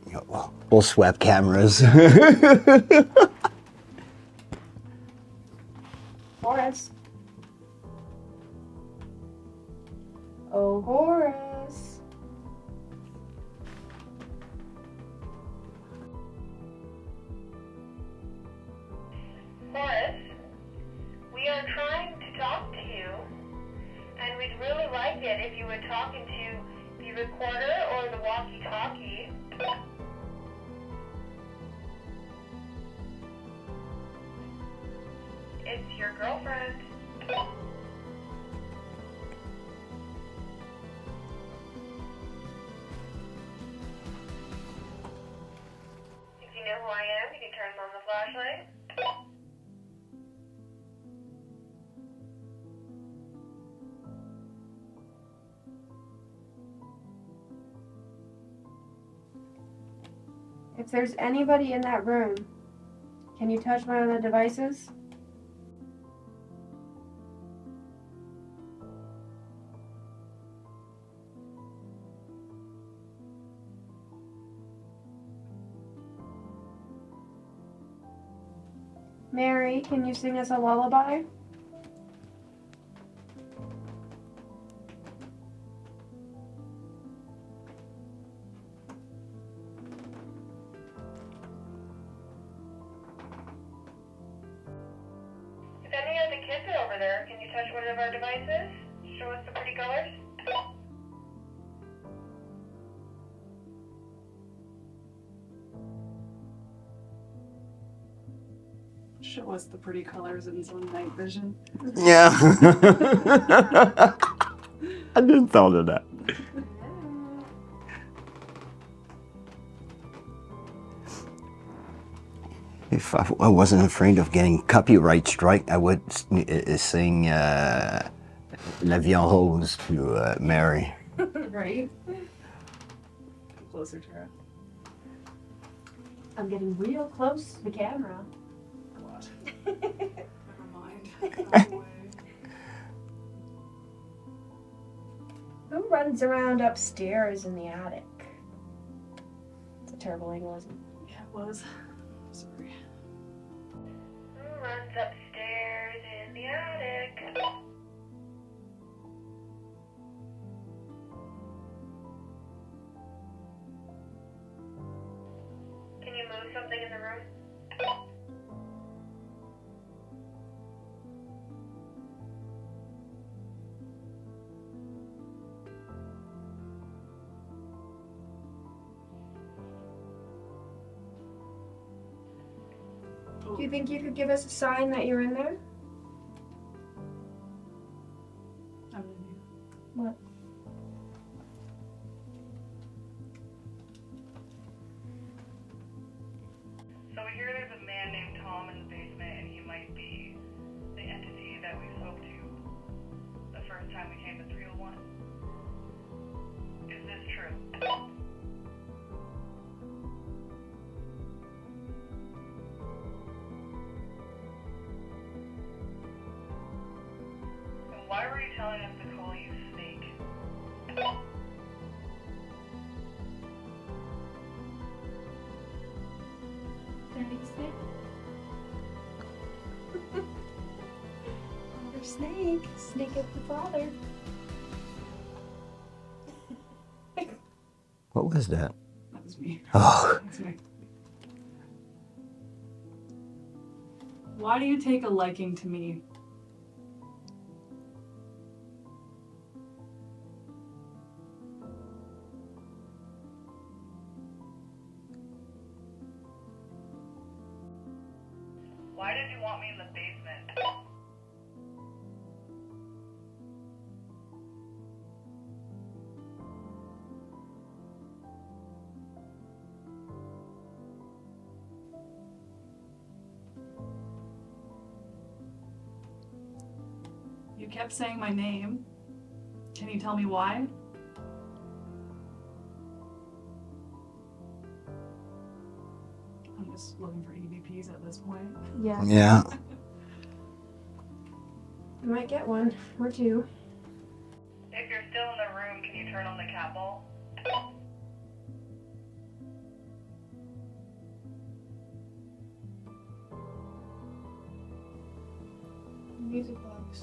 Yeah, well, we'll swap cameras. there's anybody in that room, can you touch one of the devices? Mary, can you sing us a lullaby? Show us the pretty colors in some night vision. Yeah. I didn't thought of that. If I, I wasn't afraid of getting copyright strike, I would uh, sing uh, La Vie en Rose to uh, Mary. right? Come closer, Terra. I'm getting real close to the camera. God. Never mind. Out the way. Who runs around upstairs in the attic? It's a terrible angle, isn't it? Yeah, it was. Sorry. Who runs upstairs in the attic? Can you move something in the room? Do you think you could give us a sign that you're in there? Was that? That was me. Oh, me. Why do you take a liking to me? Kept saying my name. Can you tell me why? I'm just looking for EVPs at this point. Yeah. yeah. I might get one or two. If you're still in the room, can you turn on the cat ball? Music box.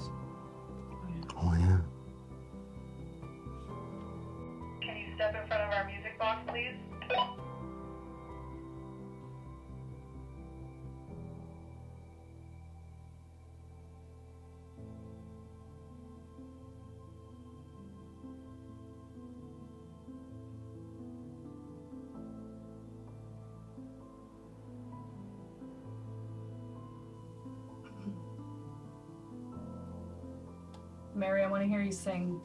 Mary, I want to hear you sing.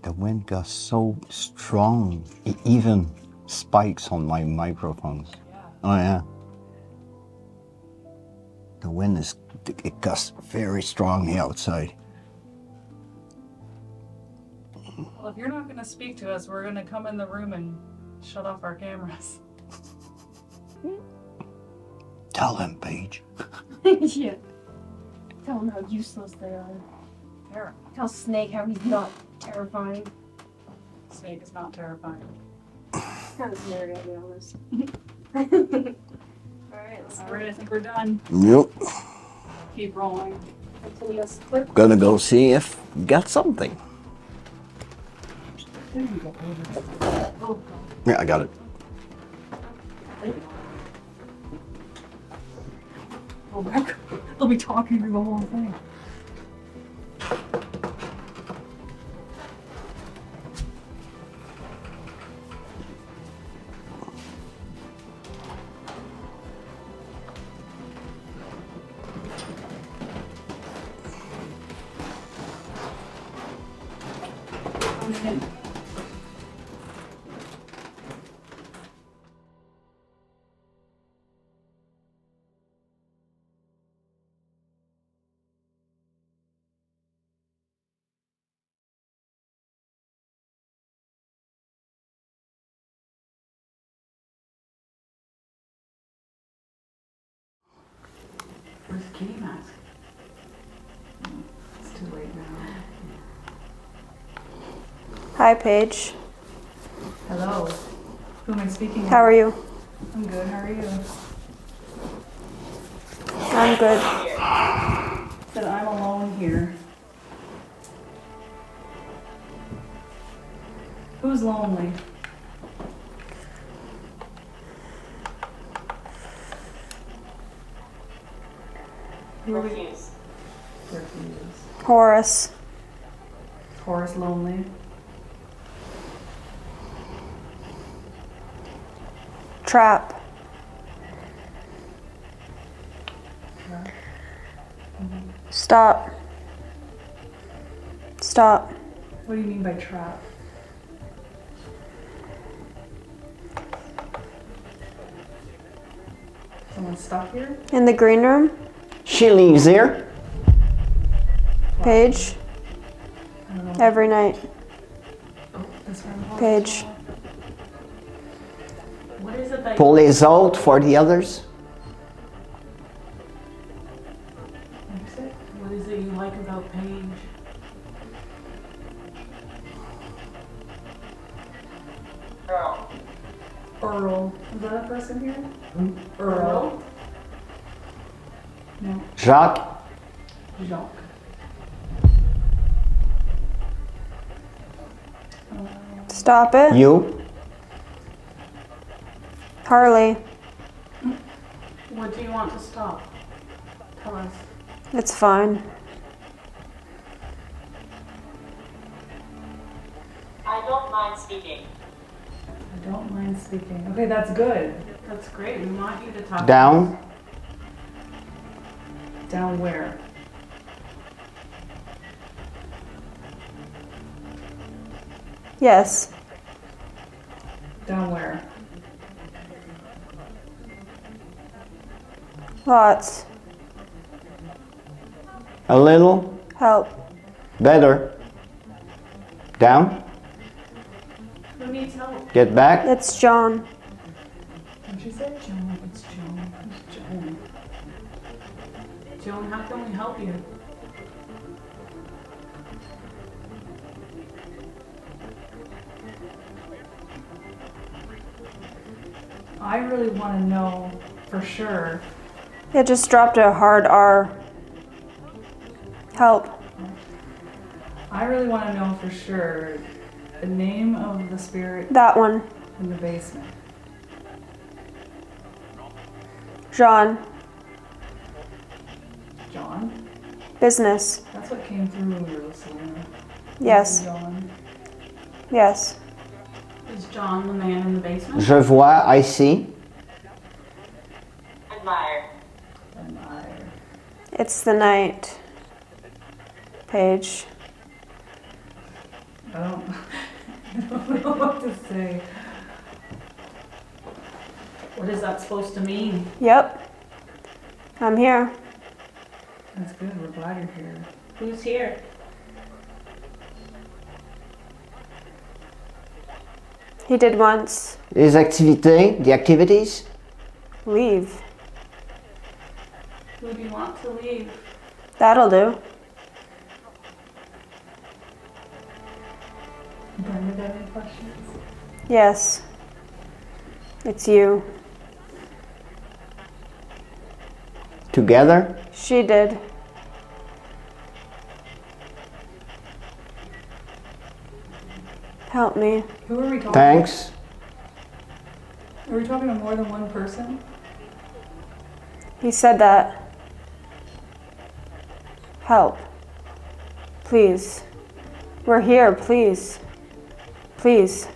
The wind got so strong, it even spikes on my microphones. Yeah. Oh yeah. The wind is it gusts very strongly outside. Well, if you're not going to speak to us, we're going to come in the room and shut off our cameras. Tell him, Paige. yeah. Tell them how useless they are. Terra. Tell Snake how he's not terrifying. Snake is not terrifying. Kind of scary, to be honest. Alright, let's All right, I think we're done. Yep. Keep rolling. continuous clip. Gonna go see if got something. Yeah, I got it. oh. They'll be talking through the whole thing. Hi, Paige. Hello. Who am I speaking with? How are you? I'm good. How are you? I'm good. Said I'm alone here. Who's lonely? Who are we? Refuse. Horace. Horace lonely. Trap. Stop. Stop. What do you mean by trap? Someone stuck here? In the green room. She lives here. Paige. I don't know. Every night. Oh, this Pour les autres for the others. What is it you like about Paige? Earl. Earl. Is that a person here? Hmm? Earl. No. Jacques. Jacques. Stop it. You. Harley. What do you want to stop? Tell us. It's fine. I don't mind speaking. I don't mind speaking. Okay, that's good. That's great. We want you to talk. Down. Down where? Yes. Lots. A little. Help. Better. Down. Who needs help? Get back. It's John. What'd you say? Joan. It's Joan. Who's Joan? Joan, how can we help you? I really want to know for sure. It just dropped a hard R. Help. I really want to know for sure the name of the spirit That one. in the basement. John. John? Business. That's what came through when we were listening. Yes. John. Yes. Is John the man in the basement? Je vois. I see. It's the night. Paige. I don't, I don't know what to say. What is that supposed to mean? Yep. I'm here. That's good. We're glad you're here. Who's here? He did once. Les activités. The activities. Leave. Who do you want to leave? That'll do. Brenda, got any questions? Yes. It's you. Together. She did. Help me. Who are we talking Thanks. Are we talking to more than one person? He said that. Help. Please. We're here, please. Please.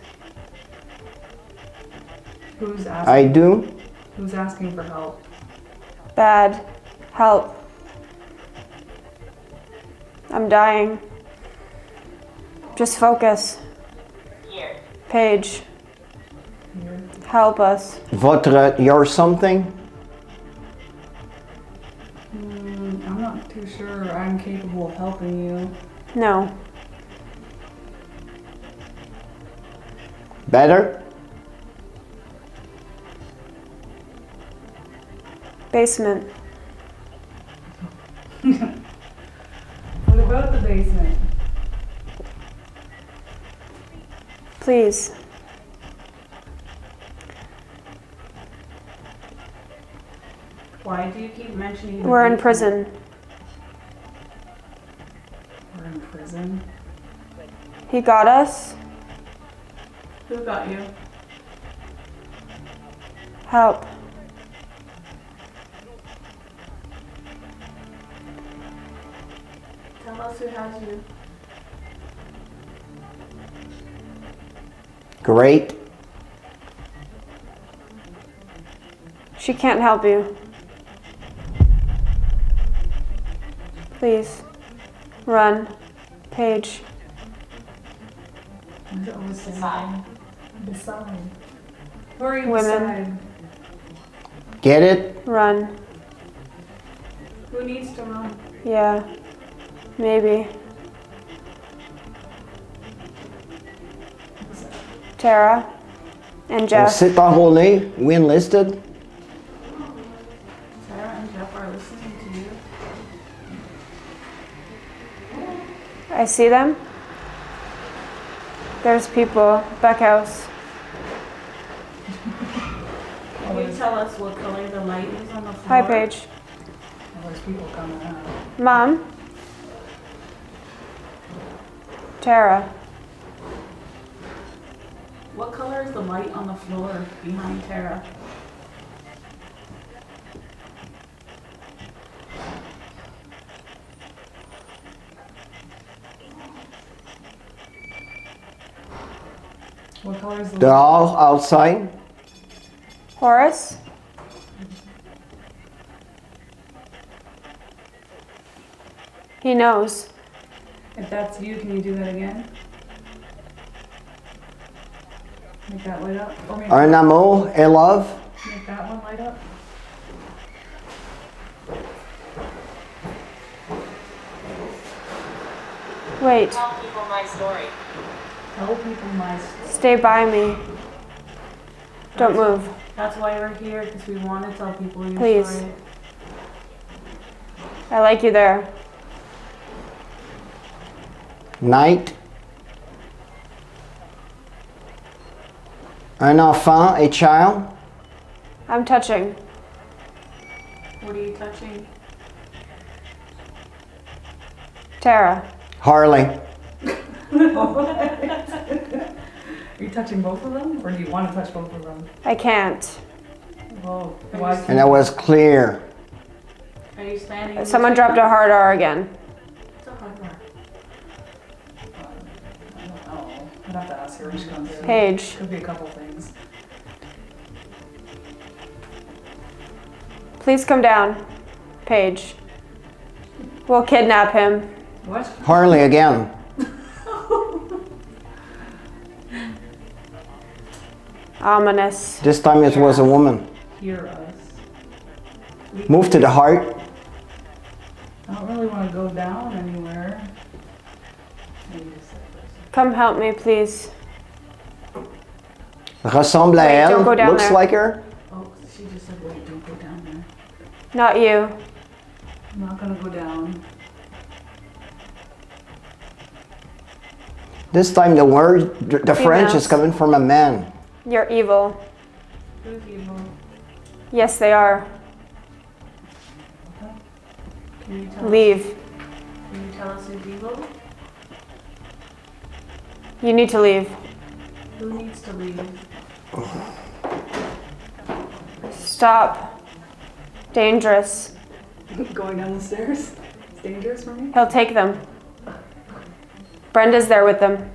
Who's asking? I do. Who's asking for help? Bad. Help. I'm dying. Just focus. Here. Paige. Help us. Votre, your something? Mm, I'm not too sure I'm capable of helping you. No. Better? Basement. What about the basement? Please. Why do you keep mentioning We're in basement? prison. Prison. He got us. Who got you? Help. Tell us who has you. Great. She can't help you. Please. Run. Paige. Why is it always? Beside. Who are you Women. Get it? Run. Who needs to run? Yeah. Maybe. Terra. And Jeff. C'est enrôlé, we enlisted. I see them. There's people. Beckhouse. Can you tell us what color the light is on the floor? Hi, Paige. There's people coming out. Mom. Terra. What color is the light on the floor behind Terra? What color is the They're light? all outside. Horace. He knows. If that's you, can you do that again? Make that light up. Or make, Un amour love. make that one light up. Wait. Tell people my story. Tell people my. Stay by me. Don't move. That's why we're here, because we want to tell people your Please. story. I like you there. Night. Un enfant, a child. I'm touching. What are you touching? Terra. Harley. Terra. Are you touching both of them, or do you want to touch both of them? I can't. Whoa. Why? And that was clear. Are you standing? Someone dropped a hard R again. It's a hard one. I don't know. I'd have to ask her when she comes in. Paige. Could be a couple things. Please come down. Paige. We'll kidnap him. What? Harley again. Ominous. This time it was a woman. Hear us. Move to the heart. I don't really want to go down anywhere. Maybe just like this. Come help me, please. Ressemble à elle. don't go down Looks there. like her. Oh, she just said, wait, don't go down there. Not you. I'm not gonna go down. This time the word, the the French is coming from a man. You're evil. Who's evil? Yes, they are. Can you tell Leave. Can you tell us who's evil? You need to leave. Who needs to leave? Stop. Dangerous. Going down the stairs? It's dangerous for me? He'll take them. Brenda's there with them.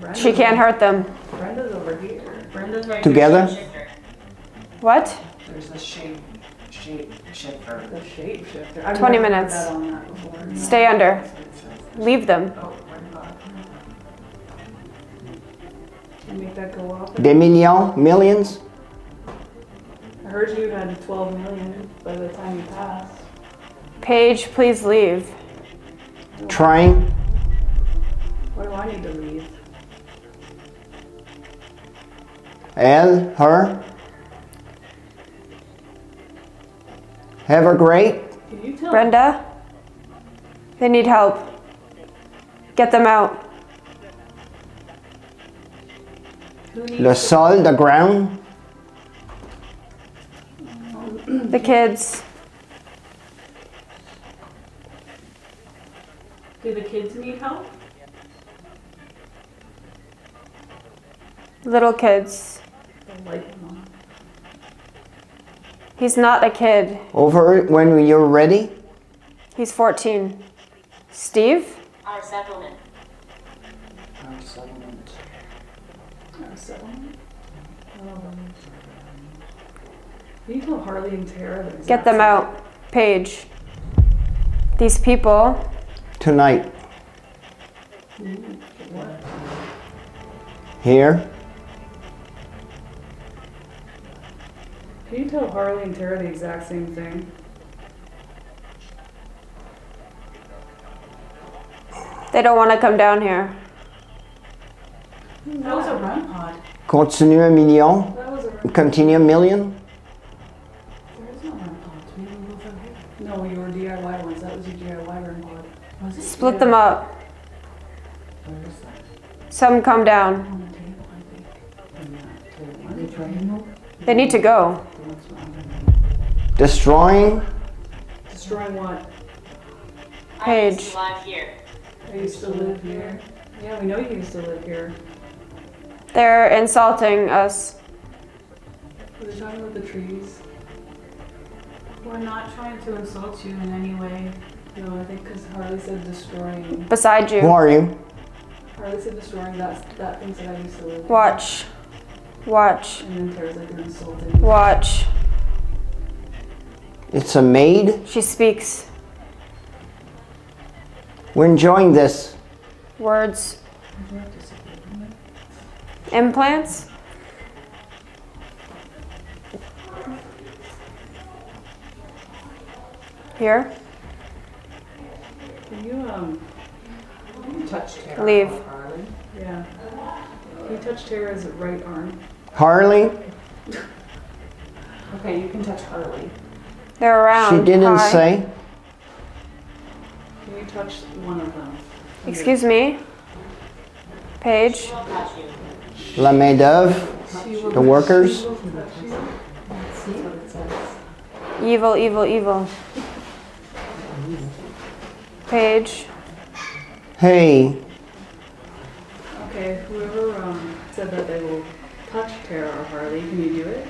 Brenda's She can't hurt them. Brenda's over here. Brenda's right Together? Shifter. What? There's a shape, shape shifter. The shapeshifter. I've 20 minutes. that that before. Stay under. Leave them. Oh, where did I- make that go up. Des millions? Millions? I heard you had 12 million by the time you passed. Paige, please leave. Trying? Why do I need to leave? Elle? Her? Have a great? Can? Brenda, they need help. Get them out. The soil, the ground? The kids. Do the kids need help? Little kids. The? He's not a kid. Over when you're ready? He's 14. Steve? Our settlement. Our settlement. Our settlement? Um, you tell Harley and Terra Get them out. Paige. These people. Tonight. Here? Can you tell Harley and Terra the exact same thing? They don't want to come down here. That was a REM pod. Continue a million? That was a Continue a million? There is no run pods. We have over here. No, your DIY ones. That was your DIY REM pod. Was it? Split them up. Where is that? Some come down. On the table, I think. Are they trying? They need to go. Destroying? Destroying what? Paige. I used Paige. to live here. I used to live here. Yeah, we know you used to live here. They're insulting us. Were they talking about the trees? We're not trying to insult you in any way. No, I think because Harley said destroying. Beside you. Who are you? Harley said destroying that that things that I used to live. in. Watch. Watch. And then Terra's like you're insulting. Watch. It's a maid? She speaks We're enjoying this. words. Implants? Here? Can you um Touch Terra. Leave. Harley. yeah? Can you touch Terra's right arm? Harley? Okay, you can touch Harley. They're around. She didn't Hi. say. Can you touch one of them? Excuse me? Paige? We'll touch you. La main d'oeuvre? The workers? Evil, evil, evil. Paige? Hey, Okay, whoever um said that they will touch Terra or Harley, can you do it?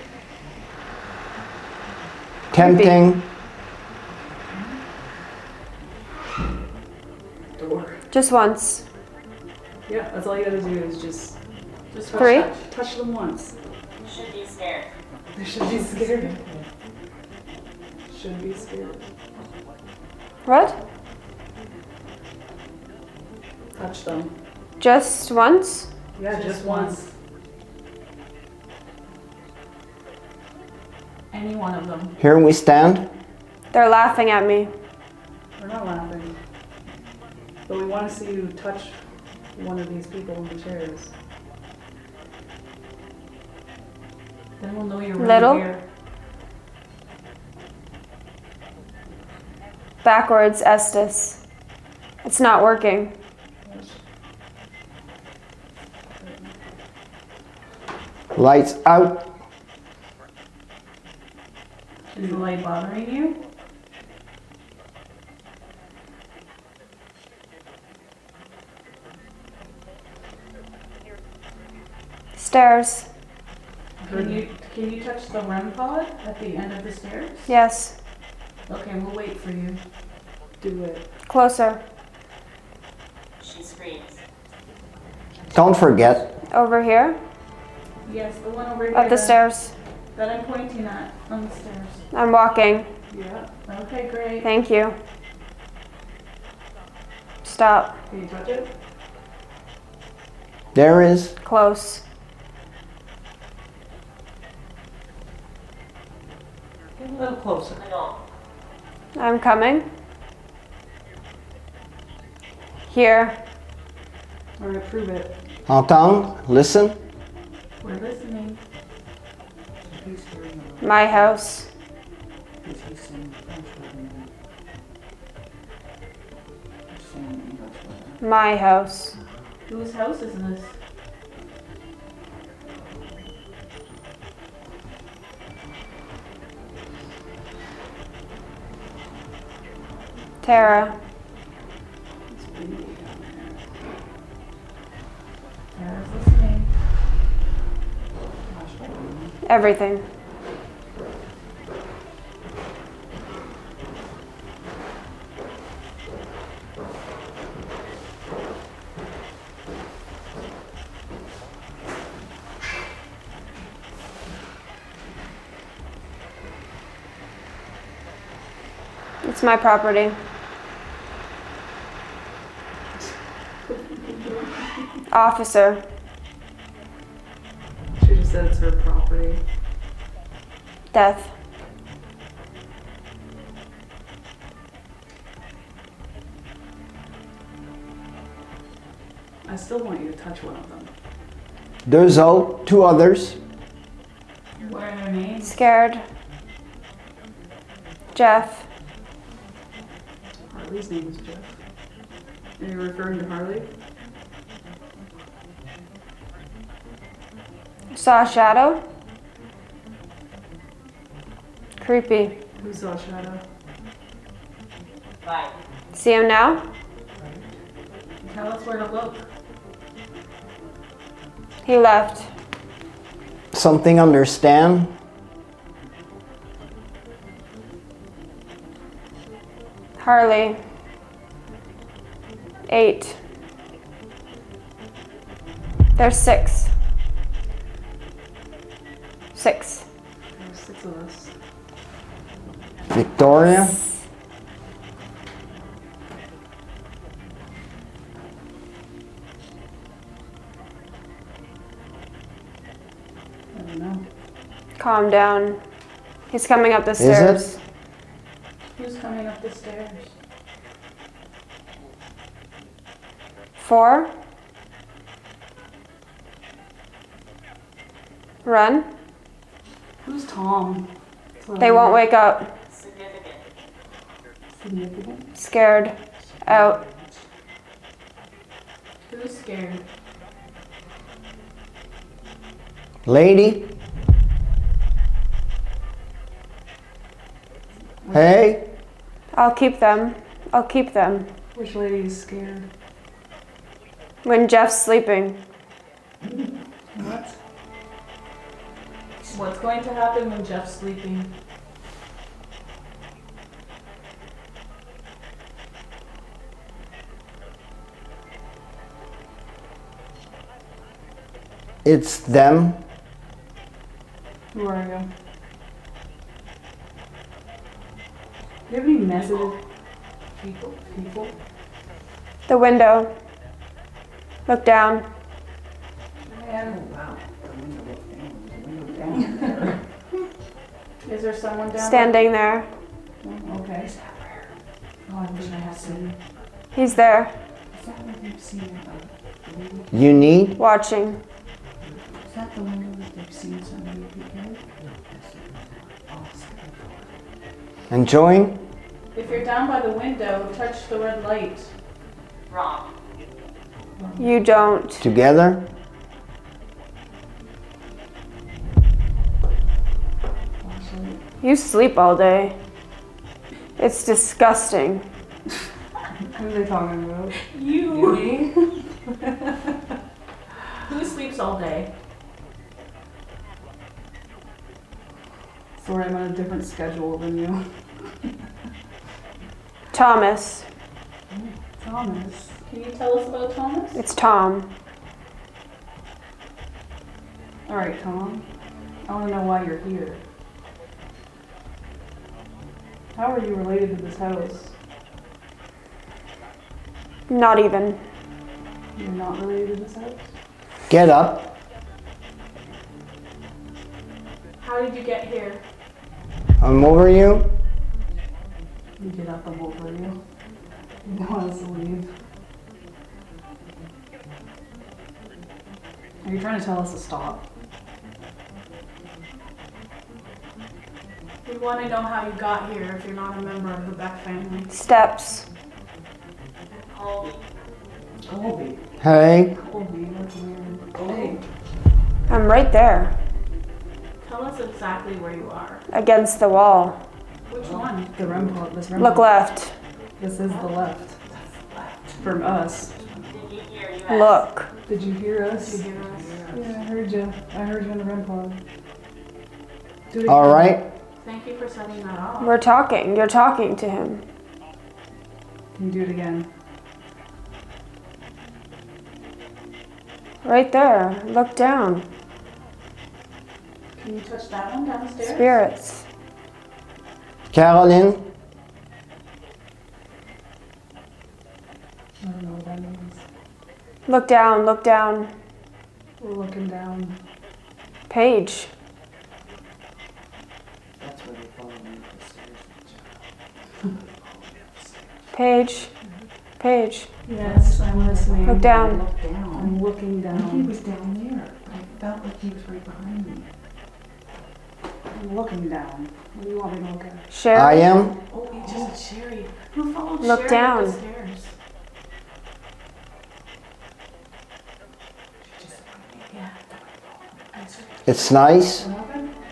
Tempting. Door. Just once. Yeah, that's all you gotta do is just just touch, Three? touch, touch them once. Should be scared. They should be scared. Should be scared. What? Touch them. Just once? Yeah, just, once. Any one of them. Here we stand. They're laughing at me. We're not laughing. But we want to see you touch one of these people in the chairs. Then we'll know you're really Little? here. Backwards, Estes. It's not working. Lights out. Is the light bothering you? Stairs. Can you can you touch the REM pod at the end of the stairs? Yes. Okay, we'll wait for you. Do it. Closer. She screams. Don't forget. Over here. Yes, the one over here. Up the that- stairs that I'm pointing at on the stairs? I'm walking. Yeah. Okay, great. Thank you. Stop. Can you touch it? There is. Close. Get a little closer. I'm coming. Here. We're going to prove it. Entend? listen. We're listening with house. My house. Whose house is this? Terra. It's windy down there. Terra's listening. Everything. My property. Officer. She just said it's her property. Death. I still want you to touch one of them. Deux autres, two others. What are their names? Scared. Jeff. Harley's name is Jeff. Are you referring to Harley? Saw a shadow. Creepy. Who saw a Shadow? Fine. See him now? Tell us where to look. He left. Something understand? Harley. Eight. There's six. Six. There's six of us. Victoria? I don't know. Calm down. He's coming up the it? stairs. Who's coming up the stairs? Four. Run. Who's Tom? They won't wake up. Significant. Significant. Scared. Out. Who's scared? Lady? Hey? I'll keep them. I'll keep them. Which lady is scared? When Jeff's sleeping. What? What's going to happen when Jeff's sleeping? It's them. Who are you? Do you have any messages? People? People? The window. Look down. Man. Wow. The window looked down. The window down there. Is there someone down Standing there. there? Okay. Oh, I wish I had seen. He's there. Is that where they've seen uh. You need? Watching. Is that the window that they've seen somebody peek in? Second floor. Enjoying? If you're down by the window, touch the red light. Wrong. You don't. Together? You sleep all day. It's disgusting. Who are they talking about? You. Me? Who sleeps all day? Sorry, I'm on a different schedule than you. Thomas. Thomas. Can you tell us about Thomas? It's Tom. All right, Tom. I want to know why you're here. How are you related to this house? Not even. You're not related to this house? Get up. How did you get here? I'm over you. You get up, I'm over you. You don't want us to leave. Are you trying to tell us to stop? We want to know how you got here if you're not a member of the Beck family. Steps. Colby. Colby. Hey, Colby, that's weird. Hey, I'm right there, tell us exactly where you are. against the wall. Which one? The REM pod. This REM Look pod. left. This is the left. That's left. From us. Did you hear you Look. Did you hear us? Did you hear us? Yeah, I heard you. I heard you in the REM pod. Do it all again. right. Thank you for setting that off. We're talking. You're talking to him. Can you do it again? Right there. Look down. Can you touch that one downstairs? Spirits. Caroline, I don't know what that means. Look down. Look down. We're looking down. Paige. That's where they follow me up the stairs. Paige. Paige. Yes, I'm listening. Look down. Look down. I'm looking down. He was down there, I felt like he was right behind me. I'm looking down. What do you want me to look at? Oh, Sherri. I am. Oh, it's just Sherri. Who followed Look Sherri down. up the stairs? It's nice.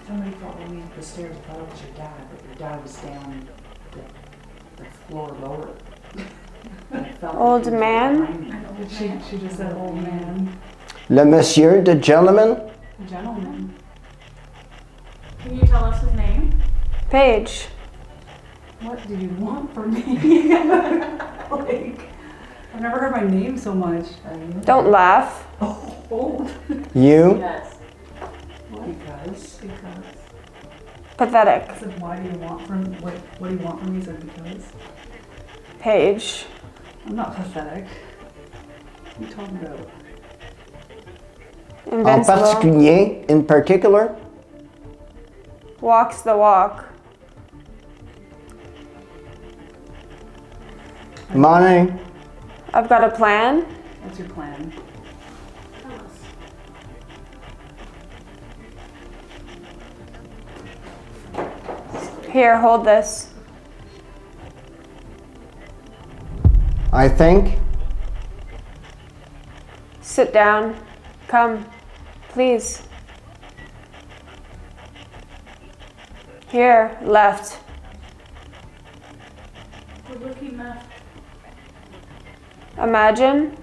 Somebody followed me up the stairs, I thought it was your dad, but your dad was down the, the floor lower. And like Old he was right man? She, she just said old man. Le monsieur, the gentleman. Gentleman. Can you tell us his name? Paige. What do you want from me? like, I've never heard my name so much. Don't laugh. Oh. You. Yes. Because Because. Pathetic. I said, why do you want from, what, what do you want from me? He said, because. Paige. I'm not pathetic. What are you talking about? En Invincible. particulier, in particular. Walks the walk. Money. I've got a plan. What's your plan? Here, hold this. I think. Sit down. Come. Please. Here, left. We're looking left. Imagine.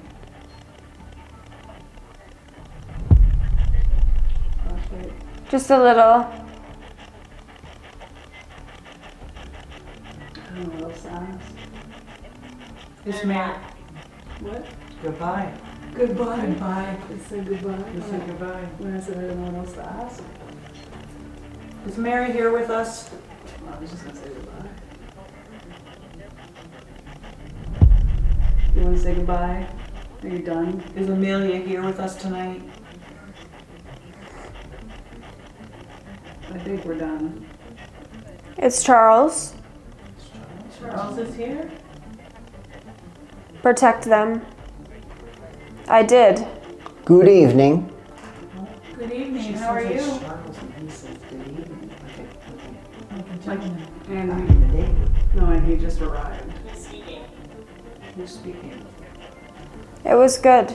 Just a little. I don't what else to ask. It's Matt. What? goodbye. Goodbye. Goodbye. It said goodbye. You say goodbye. When I said I didn't know what else to ask. Is Mary here with us? I was just gonna say goodbye. You wanna say goodbye? Are you done? Is Amelia here with us tonight? I think we're done. It's Charles. Charles is here? Protect them. I did. Good evening. Good evening, how are you? Charles and he says good evening. Okay, okay. Like, in and, the day, no, and he just arrived. He's speaking. speaking? It was good.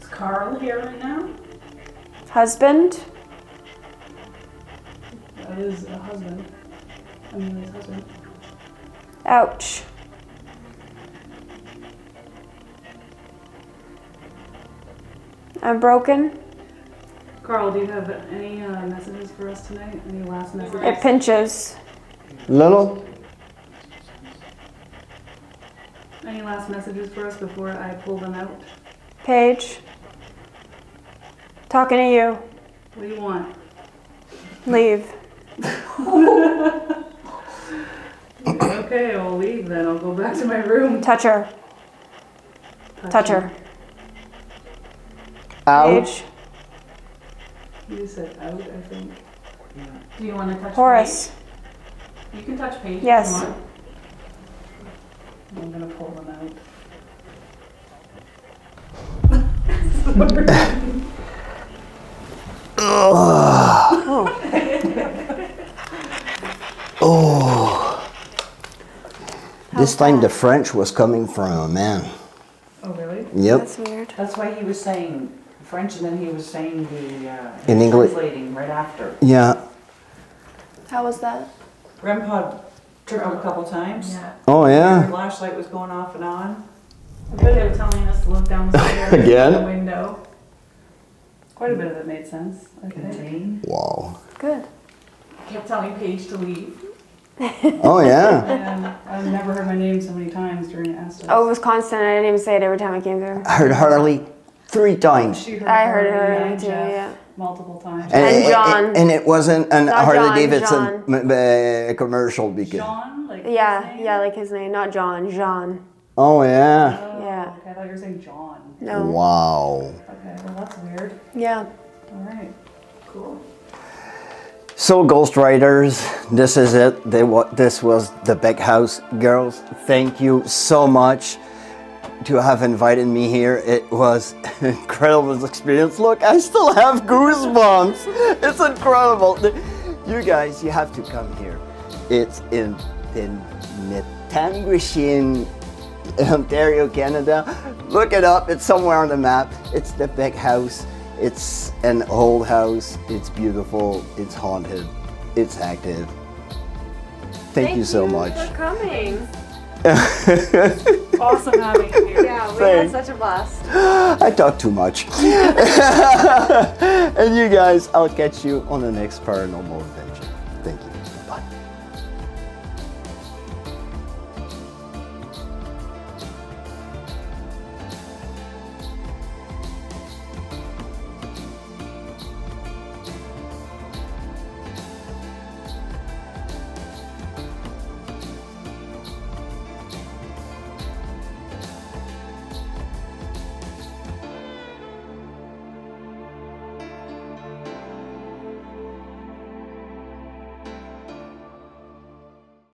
Is Karl here right now? Husband? That is a husband. I mean, his husband. Ouch. I'm broken. Karl, do you have any uh, messages for us tonight? Any last messages? It pinches. Little. Any last messages for us before I pull them out? Paige. Talking to you. What do you want? Leave. okay, I'll leave then. I'll go back to my room. Touch her. Touch her. Out. Paige. You said out, I think. Do you want to touch Horace. Paige? You can touch Paige. if you Yes. I'm gonna pull them out. Oh. This time the French was coming from a man. Oh, really? Yep. That's weird. That's why he was saying French and then he was saying the, uh, In English. translating right after. Yeah. How was that? Grandpa tripped a couple times. Yeah. Oh The yeah. flashlight was going off and on. I bet they were telling us to look down the stairs. Again? The window. Quite a bit of it made sense, I think. Contain. Wow. Good. I kept telling Paige to leave. Oh yeah. And I've never heard my name so many times during Estes. Oh, it was constant. I didn't even say it every time I came through. I heard Harley three times. She heard I heard Harley her and too, yeah. Multiple times. And it- it- John. and it wasn't an Not Harley John, Davidson John. m- uh, commercial because. John, like his Yeah, name? yeah, like his name. Not John, Jean. Oh yeah. Oh, Yeah. Okay, I thought you were saying John. No. Wow. Okay, well that's weird. Yeah. All right, cool. So Ghostwriters, this is it. They, wa- this was the Beck House girls. Thank you so much to have invited me here. It was an incredible experience. Look, I still have goosebumps. It's incredible. You guys, you have to come here. It's in in Penetanguishene, Ontario, Canada. Look it up. It's somewhere on the map. It's the Beck House. It's an old house. It's beautiful. It's haunted. It's active. Thank, you so much. for coming. Awesome having you here. Yeah, we Thanks. had such a blast. I talk too much. and you guys, I'll catch you on the next paranormal video.